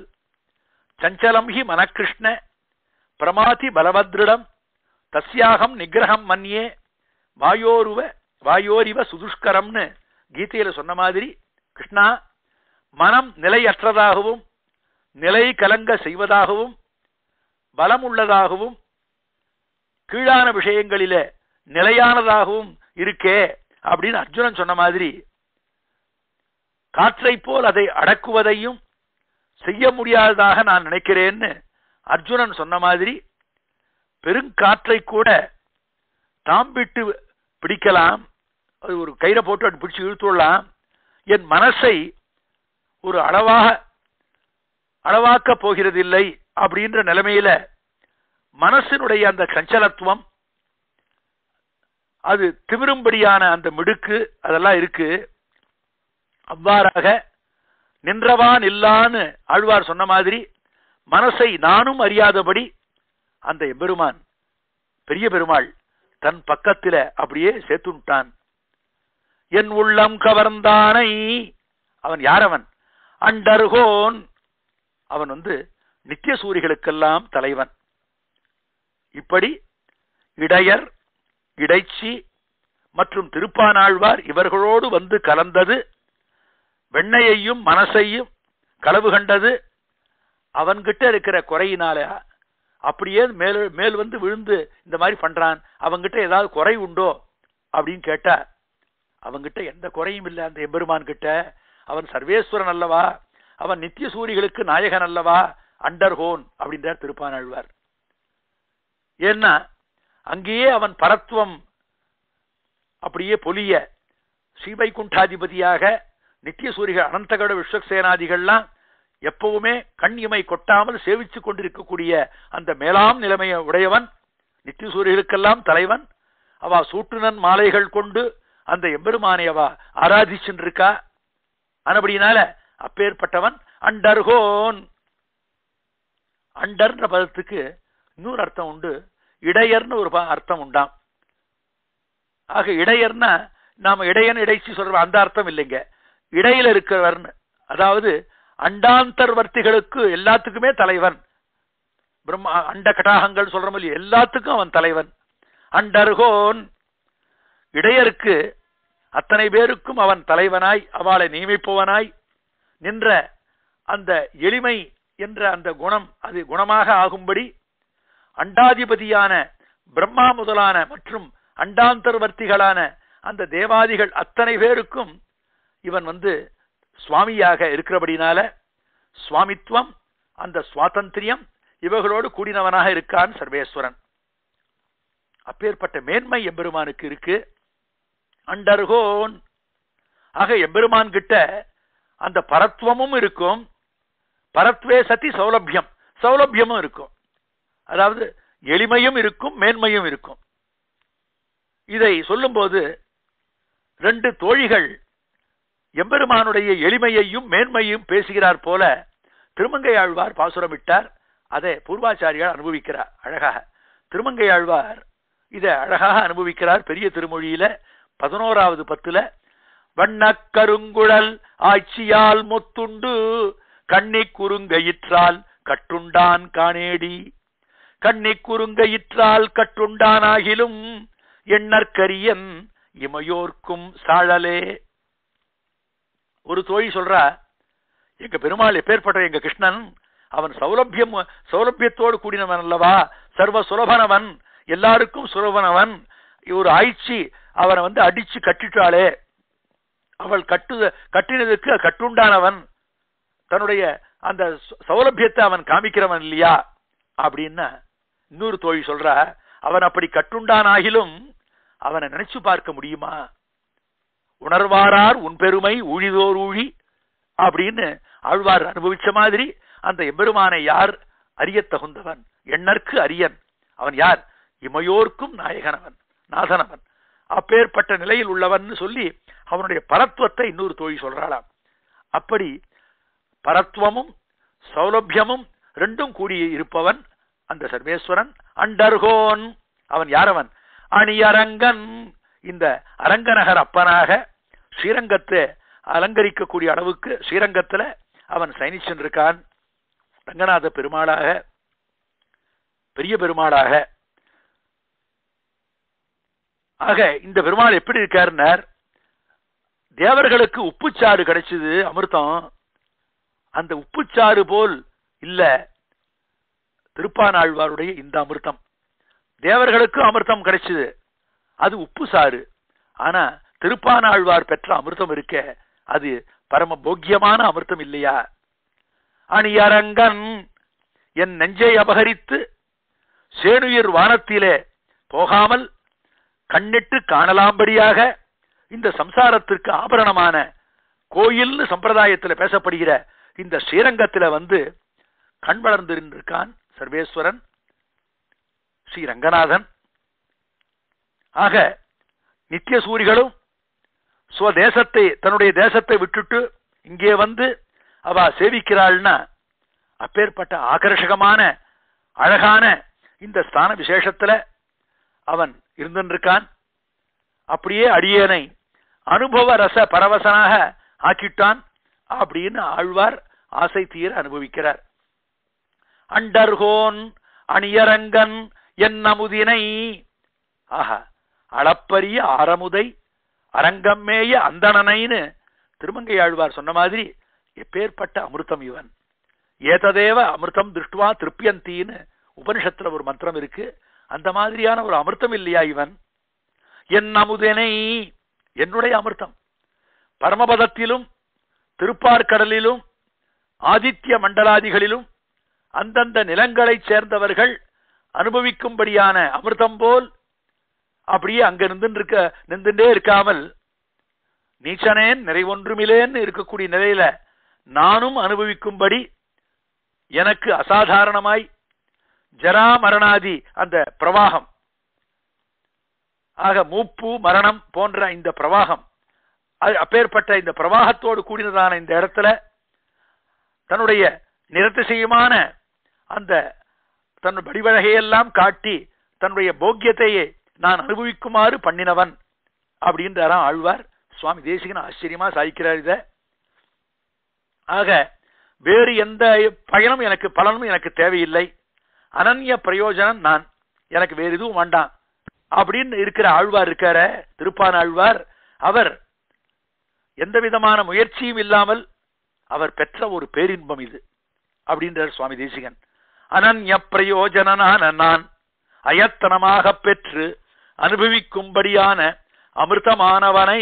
சஞ்சலம் ஹி மனக்கிருஷ்ண பிரமாதி பலவத்ரிடம் தஸ்யாகம் நிகிரகம் மன்யே வாயோருவ வாயோரிவ சுதுஷ்கரம்னு கீதையில சொன்ன மாதிரி கிருஷ்ணா மனம் நிலையற்றதாகவும் நிலை கலங்க செய்வதாகவும் பலம் உள்ளதாகவும் கீழான விஷயங்களில நிலையானதாகவும் இருக்கே அப்படின்னு அர்ஜுனன் சொன்ன மாதிரி காற்றை போல் அதை அடக்குவதையும் செய்ய முடியாததாக நான் நினைக்கிறேன்னு அர்ஜுனன் சொன்ன மாதிரி பெருங்காற்றை கூட தாம் விட்டு பிடிக்கலாம். அது ஒரு கயிறை போட்டு பிடிச்சு இழுத்துடலாம் என் மனசை ஒரு அளவாக அளவாக்க போகிறதில்லை அப்படின்ற நிலைமையில மனசினுடைய அந்த சஞ்சலத்துவம் அது திமிரும்படியான அந்த மிடுக்கு அதெல்லாம் இருக்கு. அவ்வாறாக நின்றவான் இல்லான்னு ஆழ்வார் சொன்ன மாதிரி மனசை நானும் அறியாதபடி அந்த எம்பெருமான் பெரிய பெருமாள் தன் பக்கத்தில அப்படியே சேர்த்துட்டான் என் உள்ளம் கவர்ந்தானை. அவன் யார் அவன்? அண்டர்கோன். அவன் வந்து நித்திய சூரிகளுக்கெல்லாம் தலைவன். இப்படி இடையர் இடைச்சி மற்றும் திருப்பானாழ்வார் இவர்களோடு வந்து கலந்தது. வெண்ணையையும் மனசையும் களவு கண்டது. அவன்கிட்ட இருக்கிற குறையினால அப்படியே மேல் மேல் வந்து விழுந்து இந்த மாதிரி பண்றான். அவன்கிட்ட ஏதாவது குறை உண்டோ அப்படின்னு கேட்டா அவன்கிட்ட எந்த குறையும் இல்லை அந்த எம்பெருமான் கிட்ட அவன் சர்வேஸ்வரன் அல்லவா? அவன் நித்திய சூரிகளுக்கு நாயகன் அல்லவா? அண்டர்ஹோன் அப்படின்றார் திருப்பானாழ்வார். ஏன்னா அங்கேயே அவன் பரத்துவம் அப்படியே பொலிய ஸ்ரீவைகுண்டாதிபதியாக நித்திய சூரிகள் அனந்தகட விஸ்வசேனாதிகள்லாம் எப்பவுமே கண் இமை கொட்டாமல் சேவித்துக் கொண்டிருக்கக்கூடிய அந்த மேலாம் நிலைமையை உடையவன் நித்திய சூரியர்களுக்கெல்லாம் தலைவன். அவா சூட்டுனன் மாலைகள் கொண்டு அந்த எம்பெருமானை அவா ஆராதிச்சுருக்கா ஆனபடினால அப்பேற்பட்டவன் அண்டர்கோன் அண்டர்ன்ற பதத்துக்கு இன்னொரு அர்த்தம் உண்டு. இடையர்னு ஒரு அர்த்தம் உண்டாம். ஆக இடையர்னா நாம இடையன் இடைச்சி சொல்ற அந்த அர்த்தம் இல்லைங்க. இடையில இருக்கிறவர்னு. அதாவது அண்டாந்தர்வர்த்திகளுக்கு எல்லாத்துக்குமே தலைவன். பிரம்மா அண்ட கடாகங்கள் சொல்ற மாதிரி எல்லாத்துக்கும் அவன் தலைவன். அண்டர்கோன் இடையருக்கு அத்தனை பேருக்கும் அவன் தலைவனாய் அவளை நியமிப்பவனாய் நின்ற அந்த எளிமை என்ற அந்த குணம் அது குணமாக ஆகும்படி அண்டாதிபதியான பிரம்மா முதலான மற்றும் அண்டாந்தர்வர்த்திகளான அந்த தேவாதிகள் அத்தனை பேருக்கும் இவன் வந்து சுவாமியாக இருக்கிறபடினால சுவாமித்துவம் அந்த சுவாதந்திரியம் இவர்களோடு கூடினவனாக இருக்கான் சர்வேஸ்வரன். அப்பேற்பட்ட மேன்மை எம்பெருமானுக்கு இருக்கு. அண்டர்கோன். ஆக எம்பெருமான் கிட்ட அந்த பரத்வமும் இருக்கும். பரத்வே சதி சௌலபியம். சௌலபியமும் இருக்கும். அதாவது எளிமையும் இருக்கும் மேன்மையும் இருக்கும். இதை சொல்லும்போது ரெண்டு தோழிகள் எம்பெருமானுடைய எளிமையையும் மேன்மையும் பேசுகிறார் போல திருமங்கை ஆழ்வார் பாசுரமிட்டார் அதை பூர்வாச்சாரியார் அனுபவிக்கிறார் அழகாக. திருமங்கை ஆழ்வார் இதை அழகாக அனுபவிக்கிறார் பெரிய திருமொழியில. பதினோராவது பத்துல வண்ணக் கருங்குழல் ஆட்சியால் முத்துண்டு கண்ணி குறுங்கயிற்றால் கட்டுண்டான் காணேடி. கண்ணி குறுங்கயிற்றால் கட்டுண்டானாகிலும் எண்ணற்கரியன் இமையோர்க்கும் சாழலே. ஒரு தோழி சொல்றா எங்க பெருமாள் எப்பேற்பட்ட எங்க கிருஷ்ணன் அவன் சௌலபியம் சௌலபியத்தோடு கூடினவன் அல்லவா? சர்வ சுலபனவன் எல்லாருக்கும் சுலபனவன். ஒரு ஆய்ச்சி அவனை வந்து அடிச்சு கட்டிட்டாளே. அவள் கட்டு கட்டினதுக்கு கட்டுண்டானவன். தன்னுடைய அந்த சௌலபியத்தை அவன் காமிக்கிறவன் இல்லையா? அப்படின்னா இன்னொரு தோழி சொல்றா அவன் அப்படி கட்டுண்டானாகிலும் அவனை நினைச்சு பார்க்க முடியுமா? உணர்வாரார் உன் பெருமை ஊழிதோர் ஊழி அப்படின்னு ஆழ்வார் அனுபவிச்ச மாதிரி அந்த எம்பெருமானை யார்? அறிய தகுந்தவன். எண்ணற்கு அரியன். அவன் யார்? இமையோர்க்கும் நாயகனவன் நாதனவன் அப்பேற்பட்ட நிலையில் உள்ளவன் சொல்லி அவனுடைய பரத்துவத்தை இன்னொரு தோழி சொல்றாளாம். அப்படி பரத்துவமும் சௌலபியமும் ரெண்டும் கூடிய இருப்பவன் அந்த சர்வேஸ்வரன். அண்டர்கோன் அவன் யாரவன்? அணியரங்கன். இந்த அரங்கநகர் அப்பனாக ஸ்ரீரங்கத்தை அலங்கரிக்கக்கூடிய அளவுக்கு ஸ்ரீரங்கத்தில் அவன் சயனிச்சென்றிருக்கான் ரங்கநாத பெருமாளாக பெரிய பெருமாளாக ஆக இந்த பெருமாள் எப்படி இருக்காருன்னார்? தேவர்களுக்கு உப்புச்சாறு கிடைச்சது அமிர்தம். அந்த உப்புச்சாறு போல் இல்ல. திருப்பானாழ்வாருடைய இந்த அமிர்தம். தேவர்களுக்கு அமிர்தம் கிடைச்சது. அது உப்பு சாறு. ஆனா திருப்பானாழ்வார் பெற்ற அமிர்தம் இருக்க. அது பரம போக்கியமான அமிர்தம் இல்லையா? அணியரங்கன் என் நெஞ்சை அபகரித்து சேனுயிர் வானத்திலே போகாமல் கண்ணிட்டு காணலாம்படியாக இந்த சம்சாரத்திற்கு ஆபரணமான கோயில்னு சம்பிரதாயத்துல பேசப்படுகிற இந்த ஸ்ரீரங்கத்துல வந்து கண் வளர்ந்திருந்திருக்கான் சர்வேஸ்வரன் ஸ்ரீ ரங்கநாதன். ஆக நித்திய சூரிகளும் சுவதேசத்தை தன்னுடைய தேசத்தை விட்டுட்டு இங்கே வந்து அவ சேவிக்கிறாள்னா அப்பேற்பட்ட ஆகர்ஷகமான அழகான இந்த ஸ்தான விசேஷத்துல அவன் இருந்திருக்கான். அப்படியே அடியேனை அனுபவ ரச பரவசனாக ஆக்கிட்டான். அப்படின்னு ஆழ்வார் ஆசை தீர அனுபவிக்கிறார். அண்டர்கோன் அணியரங்கன் என் அமுதினை ஆஹா அளப்பரிய அறமுதை அரங்கம்மேய அந்தணனைன்னு திருமங்கை ஆழ்வார் சொன்ன மாதிரி எப்பேற்பட்ட அமிர்தம் இவன். ஏததேவ அமிர்தம் திருஷ்டுவா திருப்பியந்தின்னு உபனிஷத்துல ஒரு மந்திரம் இருக்கு. அந்த மாதிரியான ஒரு அமிர்தம் இல்லையா இவன்? என் அமுதனை என்னுடைய அமிர்தம். பரமபதத்திலும் திருப்பார்கடலிலும் ஆதித்ய மண்டலாதிகளிலும் அந்தந்த நிலங்களைச் சேர்ந்தவர்கள் அனுபவிக்கும்படியான அமிர்தம் போல் அப்படியே அங்க நின்றுருக்க நின்றுண்டே நின்றுட்டே இருக்காமல் நீச்சனேன் நிறைவொன்றுமிலேன்னு இருக்கக்கூடிய நிலையில நானும் அனுபவிக்கும்படி எனக்கு அசாதாரணமாய் ஜரா மரணாதி அந்த பிரவாகம். ஆக மூப்பு மரணம் போன்ற இந்த பிரவாகம். அது அப்பேற்பட்ட இந்த பிரவாகத்தோடு கூடினதான இந்த இடத்துல தன்னுடைய நிறத்திசயமான அந்த தன் வடிவழகையெல்லாம் காட்டி தன்னுடைய போக்கியத்தையே நான் அனுபவிக்குமாறு பண்ணினவன் அப்படின்றாராம் ஆழ்வார். சுவாமி தேசிகன் ஆச்சரியமா சாதிக்கிறார் இத. ஆக வேறு எந்த பயனும் எனக்கு பலனும் எனக்கு தேவையில்லை. அனன்ய பிரயோஜனம் நான். எனக்கு வேறு எதுவும் வேண்டாம். அப்படின்னு இருக்கிற ஆழ்வார் இருக்கார திருப்பான ஆழ்வார் அவர் எந்த விதமான முயற்சியும் இல்லாமல் அவர் பெற்ற ஒரு பேரின்பம் இது அப்படின்றார் சுவாமி தேசிகன். அனன்ய பிரயோஜனான நான் அயத்தனமாக பெற்று அனுபவிக்கும்படியான அமிர்தமானவனை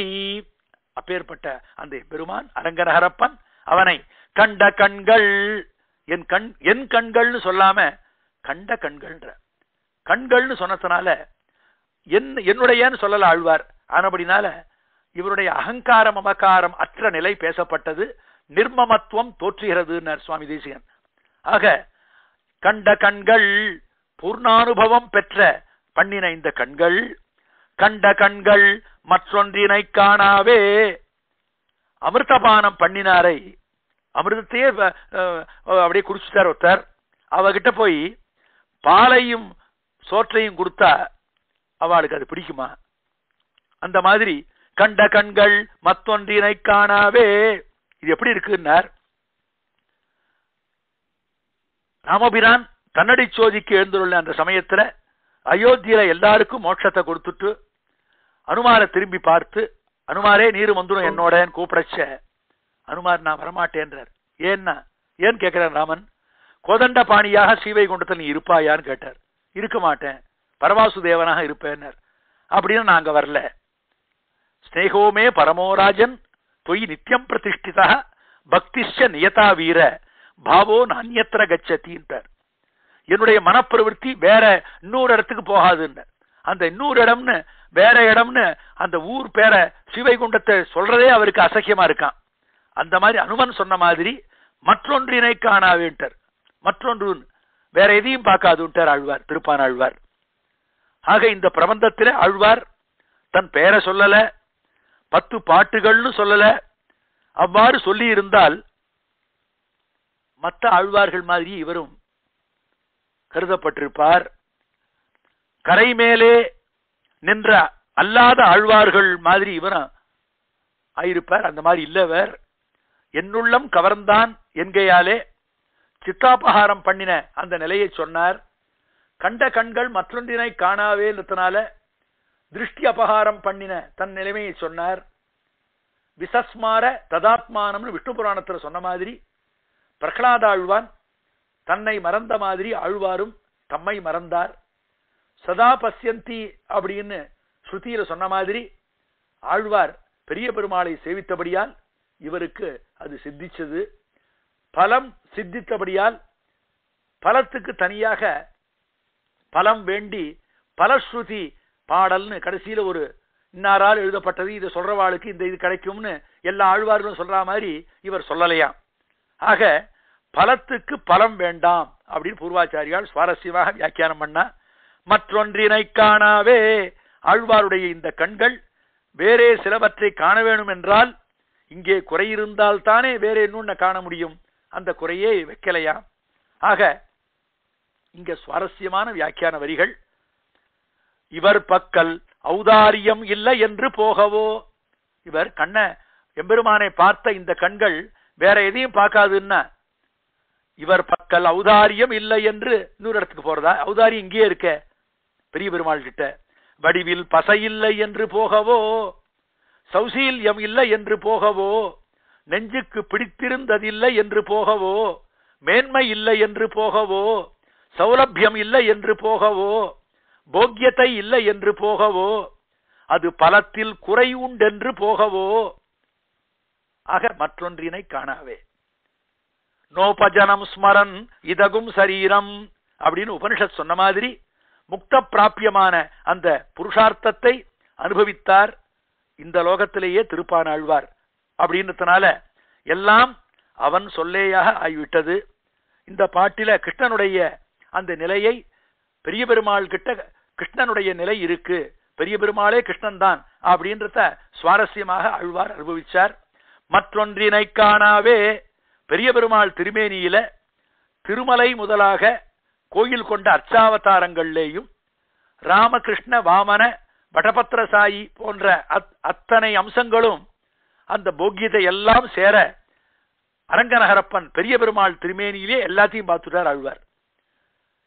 அப்பேற்பட்ட அந்த பெருமான் அரங்கநகரப்பன் அவனை கண்ட கண்கள் என் கண் என் கண்கள்னு சொல்லாம கண்ட கண்கள்ன்ற. கண்கள்னு சொன்னதுனால என்ன என்னுடையன்னு சொல்லல ஆழ்வார். ஆனபடினால இவருடைய அகங்காரம் அமகாரம் அற்ற நிலை பேசப்பட்டது நிர்மமத்துவம் தோற்றுகிறதுன்னார் சுவாமி தேசிகன். ஆக கண்ட கண்கள் பூர்ணானுபவம் பெற்ற பண்ணின இந்த கண்கள் கண்ட கண்கள் மற்றொன்றினை காணாவே. அமிர்தபானம் பண்ணினாரை அமிர்தத்தையே அப்படியே குடிச்சுட்டார் ஒருத்தர். அவகிட்ட போய் பாலையும் சோற்றையும் கொடுத்தா அவளுக்கு அது பிடிக்குமா? அந்த மாதிரி கண்ட கண்கள் மத்தொன்றினை காணாவே. இது எப்படி இருக்குன்னார்? ராமபிரான் கண்ணடி சோதிக்கு எழுந்துள்ள அந்த சமயத்துல அயோத்தியில எல்லாருக்கும் மோட்சத்தை கொடுத்துட்டு அனுமாரை திரும்பி பார்த்து அனுமாரே நீர் வந்துடும் என்னோடன்னு கூப்பிடச்ச அனுமார் நான் வரமாட்டேன்றார். ஏன்னா ஏன் கேட்கிறான் ராமன்? கோதண்ட பாணியாக ஸ்ரீவைகுண்டத்தில் நீ இருப்பாயான்னு கேட்டார். இருக்க மாட்டேன். பரவாசுதேவனாக இருப்பேன்னார். அப்படின்னு நான் அங்க வரல. ஸ்னேகோமே பரமோராஜன் தொய் நித்தியம் பிரதிஷ்டிதா பக்திஷ்ய நியதா வீர பாவோ நானியத்திர கச்சத்தின்ட்டார். என்னுடைய மனப்பிரவருத்தி வேற இன்னொரு இடத்துக்கு போகாதுன்னு அந்த இன்னொரு இடம்னு வேற இடம்னு அந்த ஊர் பேரை சிவைகுண்டத்தை சொல்றதே அவருக்கு அசக்கியமா இருக்கான். அந்த மாதிரி அனுமன் சொன்ன மாதிரி மற்றொன்றினை காணாவேன்ட்டார் மற்றொன்று வேற எதையும் பார்க்காதுன்ட்டார் ஆழ்வார் திருப்பான் ஆழ்வார் ஆக இந்த பிரபந்தத்தில் ஆழ்வார் தன் பெயரை சொல்லல பத்து பாட்டுகள்னு சொல்லல. அவ்வாறு சொல்லி இருந்தால் மற்ற ஆழ்வார்கள் மாதிரி இவரும் கருதப்பட்டிருப்பார். கரை மேலே நின்ற அல்லாத ஆழ்வார்கள் மாதிரி இவரும் ஆயிருப்பார். அந்த மாதிரி இல்லவர். என்னுள்ளம் கவர்ந்தான் என்கையாலே சித்தாபகாரம் பண்ணின அந்த நிலையை சொன்னார். கண்ட கண்கள் மற்றொன்றினை காணாவேன்றதுனால திருஷ்டி அபகாரம் பண்ணின தன் நிலைமையை சொன்னார். விசஸ்மார ததாத்மானம்னு விஷ்ணு புராணத்தில் சொன்ன மாதிரி பிரகலாத ஆழ்வான் தன்னை மறந்த மாதிரி ஆழ்வாரும் தம்மை மறந்தார். சதா பசியந்தி அப்படின்னு ஸ்ருதியில சொன்ன மாதிரி ஆழ்வார் பெரிய பெருமாளை சேவித்தபடியால் இவருக்கு அது சித்திச்சது. பலம் சித்தித்தபடியால் பலத்துக்கு தனியாக பலம் வேண்டி பலஸ்ருதி பாடல்னு கடைசியில ஒரு இன்னாரால் எழுதப்பட்டது இதை சொல்றவாளுக்கு இந்த இது கிடைக்கும்னு எல்லா ஆழ்வார்களும் சொல்ற மாதிரி இவர் சொல்லலையாம். ஆக பலத்துக்கு பலம் வேண்டாம் அப்படின்னு பூர்வாச்சாரியால் சுவாரஸ்யமாக வியாக்கியானம் பண்ணா மற்றொன்றினை காணாவே ஆழ்வாருடைய இந்த கண்கள் வேறே சிலவற்றை காண வேணும் என்றால் இங்கே குறையிருந்தால் தானே வேற இன்னொன்னு காண முடியும்? அந்த குறையே வைக்கலையா? ஆக இங்க சுவாரஸ்யமான வியாக்கியான வரிகள் இவர் பக்கல் ஔதாரியம் இல்லை என்று போகவோ? இவர் கண்ண எம்பெருமானை பார்த்த இந்த கண்கள் வேற எதையும் பார்க்காதுன்னா. இவர் பக்கல் ஔதாரியம் இல்லை என்று இன்னொரு இடத்துக்கு போறதா? ஔதாரியம் இங்கேயே இருக்க பெரிய பெருமாள் கிட்ட. வடிவில் பசை இல்லை என்று போகவோ? சௌசீல்யம் இல்லை என்று போகவோ? நெஞ்சுக்கு பிடித்திருந்ததில்லை என்று போகவோ மேன்மை இல்லை என்று போகவோ சௌலபியம் இல்லை என்று போகவோ போக்கியத்தை இல்லை என்று போகவோ அது பலத்தில் குறை உண்டென்று போகவோ ஆக மற்றொன்றினை காணாவே. நோபஜனம் ஸ்மரன் இதகும் சரீரம் அப்படின்னு உபனிஷத் சொன்ன மாதிரி முக்த பிராபியமான அந்த புருஷார்த்தத்தை அனுபவித்தார். இந்த லோகத்திலேயே திருப்பானாழ்வார் அப்படின்றதுனால எல்லாம் அவன் சொல்லேயாக ஆகிவிட்டது இந்த பாட்டில கிருஷ்ணனுடைய அந்த நிலையை பெரிய பெருமாள் கிட்ட கிருஷ்ணனுடைய நிலை இருக்கு. பெரிய பெருமாளே கிருஷ்ணன் தான் அப்படின்றத சுவாரஸ்யமாக அழ்வார் அனுபவிச்சார். மற்றொன்றினை காணாவே பெரிய பெருமாள் திருமேனியில திருமலை முதலாக கோயில் கொண்ட அர்ச்சாவதாரங்கள்லேயும் ராமகிருஷ்ண வாமன வடபத்திரசாயி போன்ற அத்தனை அம்சங்களும் அந்த போக்கியத்தை எல்லாம் சேர அரங்கநகரப்பன் பெரிய பெருமாள் திருமேனியிலே எல்லாத்தையும் பார்த்துட்டார் ஆழ்வார்.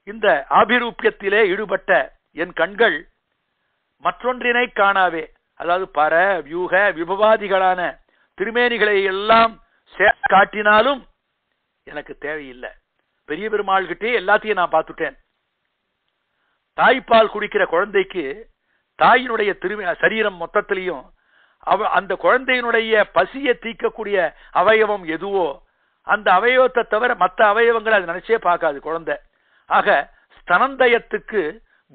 இந்த ஆபிரூபியத்திலே ஈடுபட்ட என் கண்கள் மற்றொன்றினை காணாவே அதாவது பர வியூக விபவாதிகளான திருமேனிகளை எல்லாம் காட்டினாலும் எனக்கு தேவையில்லை. பெரிய பெருமாள் கிட்டே எல்லாத்தையும் நான் பார்த்துட்டேன். தாய்ப்பால் குடிக்கிற குழந்தைக்கு தாயினுடைய திரு சரீரம் மொத்தத்திலையும் அவ அந்த குழந்தையினுடைய பசியை தீக்கக்கூடிய அவயவம் எதுவோ அந்த அவயவத்தை தவிர மற்ற அவயவங்களை அது நினைச்சே பார்க்காது குழந்தை. ஆக ஸ்தனந்தயத்துக்கு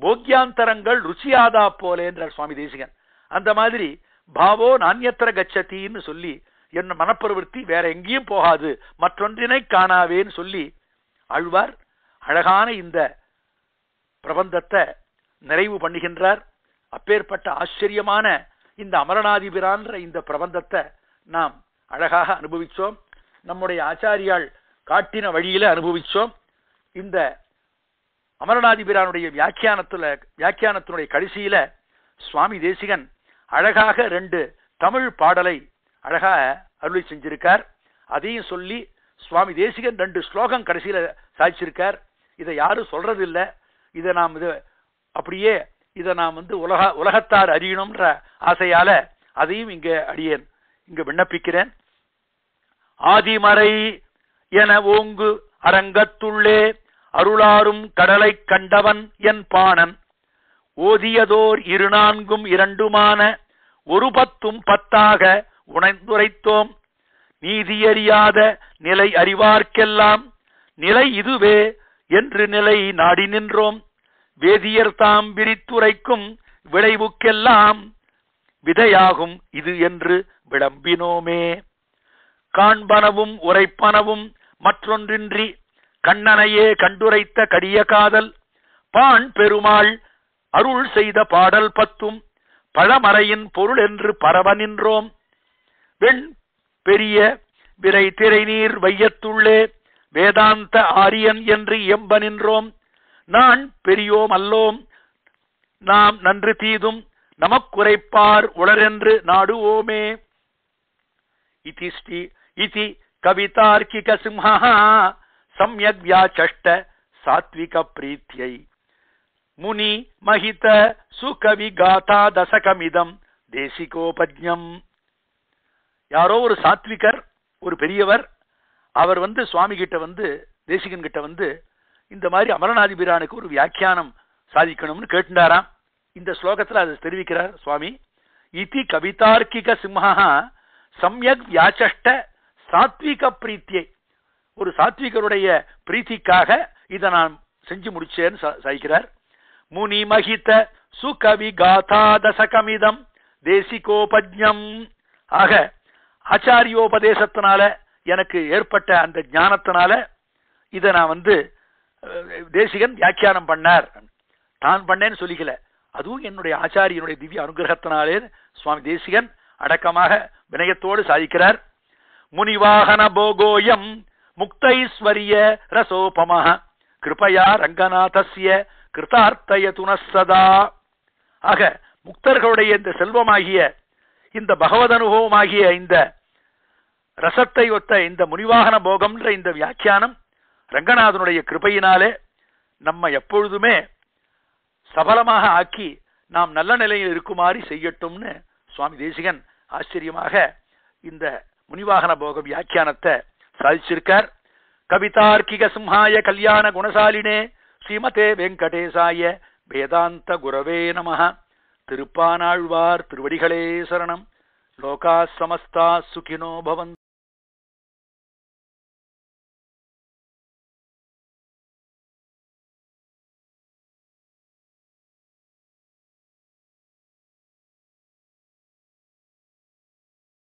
போக்கியாந்தரங்கள் ருச்சியாதா போலேன்றார் சுவாமி தேசிகன். அந்த மாதிரி பாவோ நானியத்திர கச்சத்தின்னு சொல்லி என் மனப்பிரவருத்தி வேற எங்கேயும் போகாது மற்றொன்றினை காணாவேன்னு சொல்லி ஆழ்வார் அழகான இந்த பிரபந்தத்தை நிறைவு பண்ணுகின்றார். அப்பேற்பட்ட ஆச்சரியமான இந்த அமரநாதிபிரான்ற இந்த பிரபந்தத்தை நாம் அழகாக அனுபவிச்சோம். நம்முடைய ஆச்சாரியால் காட்டின வழியில அனுபவிச்சோம். இந்த அமரநாதிபிரானுடைய வியாக்கியானத்துல வியாக்கியானத்தினுடைய கடைசியில சுவாமி தேசிகன் அழகாக ரெண்டு தமிழ் பாடலை அழகாக அருளி செஞ்சிருக்கார். அதையும் சொல்லி சுவாமி தேசிகன் ரெண்டு ஸ்லோகம் கடைசியில சாதிச்சிருக்கார் இதை யாரும் சொல்றது இதை நாம் இது அப்படியே இதை நான் வந்து உலக உலகத்தார் அறியணும்ன்ற ஆசையால அதையும் இங்க அடியேன். இங்க விண்ணப்பிக்கிறேன். ஆதிமறை என ஓங்கு அரங்கத்துள்ளே அருளாரும் கடலை கண்டவன் என் பாணன். ஓதியதோர் இரு நான்கும் இரண்டுமான ஒரு பத்தும் பத்தாக உணர்ந்துரைத்தோம். நீதியறியாத நிலை அறிவார்க்கெல்லாம் நிலை இதுவே என்று நிலை நாடி நின்றோம். வேதியர் தாம் விரித்துரைக்கும் விளைவுக்கெல்லாம் விதையாகும் இது என்று விளம்பினோமே. காண்பனவும் உரைப்பனவும் மற்றொன்றின்றி கண்ணனையே கண்டுரைத்த கடிய காதல் பான் பெருமாள் அருள் செய்த பாடல் பத்தும் பழமறையின் பொருள் என்று பரவ நின்றோம். வெண் பெரிய விரை திரைநீர் வையத்துள்ளே வேதாந்த ஆரியன் என்று எம்ப நின்றோம். நான் பெரியோம் அல்லோம். நாம் நன்று தீதும் நமக்குரைப்பார் உளரென்று நாடுவோமே. இதி ஸ்ரீ இதி கவிதார்க்கிக சிம்ஹா சம்யக் வியாச்சஷ்ட சாத்விக பிரீத்தியை. முனி மகித சுகவி காதா தசகமிதம் தேசிகோபஜம் யாரோ ஒரு சாத்விகர் ஒரு பெரியவர் அவர் வந்து சுவாமி கிட்ட வந்து தேசிகன் கிட்ட வந்து இந்த மாதிரி அமரநாதிபிரானுக்கு ஒரு வியாக்கியானம் சாதிக்கணும்னு கேட்டுண்டாராம். இந்த ஸ்லோகத்தில் அதை தெரிவிக்கிறார் சுவாமி. இதி கவிதார்க்கிக சிம்ஹா சம்யக் வியாச்சஷ்ட சாத்விக பிரீத்தியை. ஒரு சாத்விகருடைய பிரீத்திக்காக இதை நான் செஞ்சு முடிச்சேன்னு சாய்க்கிறார் முனி மகித சுகவி காதா தசகமிதம் ஆக ஆச்சாரியோபதேசத்தினால எனக்கு ஏற்பட்ட அந்த ஞானத்தினால இதை நான் வந்து தேசிகன் வியாக்கியானம் பண்ணார். தான் பண்ணேன்னு சொல்லிக்கல. அதுவும் என்னுடைய ஆச்சாரியனுடைய திவ்ய அனுகிரகத்தினாலே சுவாமி தேசிகன் அடக்கமாக வினயத்தோடு சாதிக்கிறார். முனிவாகன போகோயம் முக்தைஸ்வரிய ரசோபம. கிருபையா ரங்கநாதஸ்ய கிருதார்த்தய துணசதா ஆக முக்தர்களுடைய இந்த செல்வமாகிய இந்த பகவத் அனுபவமாகிய இந்த ரசத்தை ஒத்த இந்த முனிவாகன போகம்ன்ற இந்த வியாக்கியானம் ரங்கநாதனுடைய கிருபையினாலே நம்ம எப்பொழுதுமே சபலமாக ஆக்கி நாம் நல்ல நிலையில் இருக்குமாறு செய்யட்டும்னு சுவாமி தேசிகன் ஆச்சரியமாக இந்த முனிவாகன போக வியாக்கியானத்தை சாதிச்சிருக்கார். கவிதார்க்கிக சிம்ஹாய கல்யாண குணசாலினே ஸ்ரீமதே வெங்கடேசாய வேதாந்த குரவே நம திருப்பானாழ்வார் திருவடிகளே சரணம். லோகா சமஸ்தா சுகினோ பவன்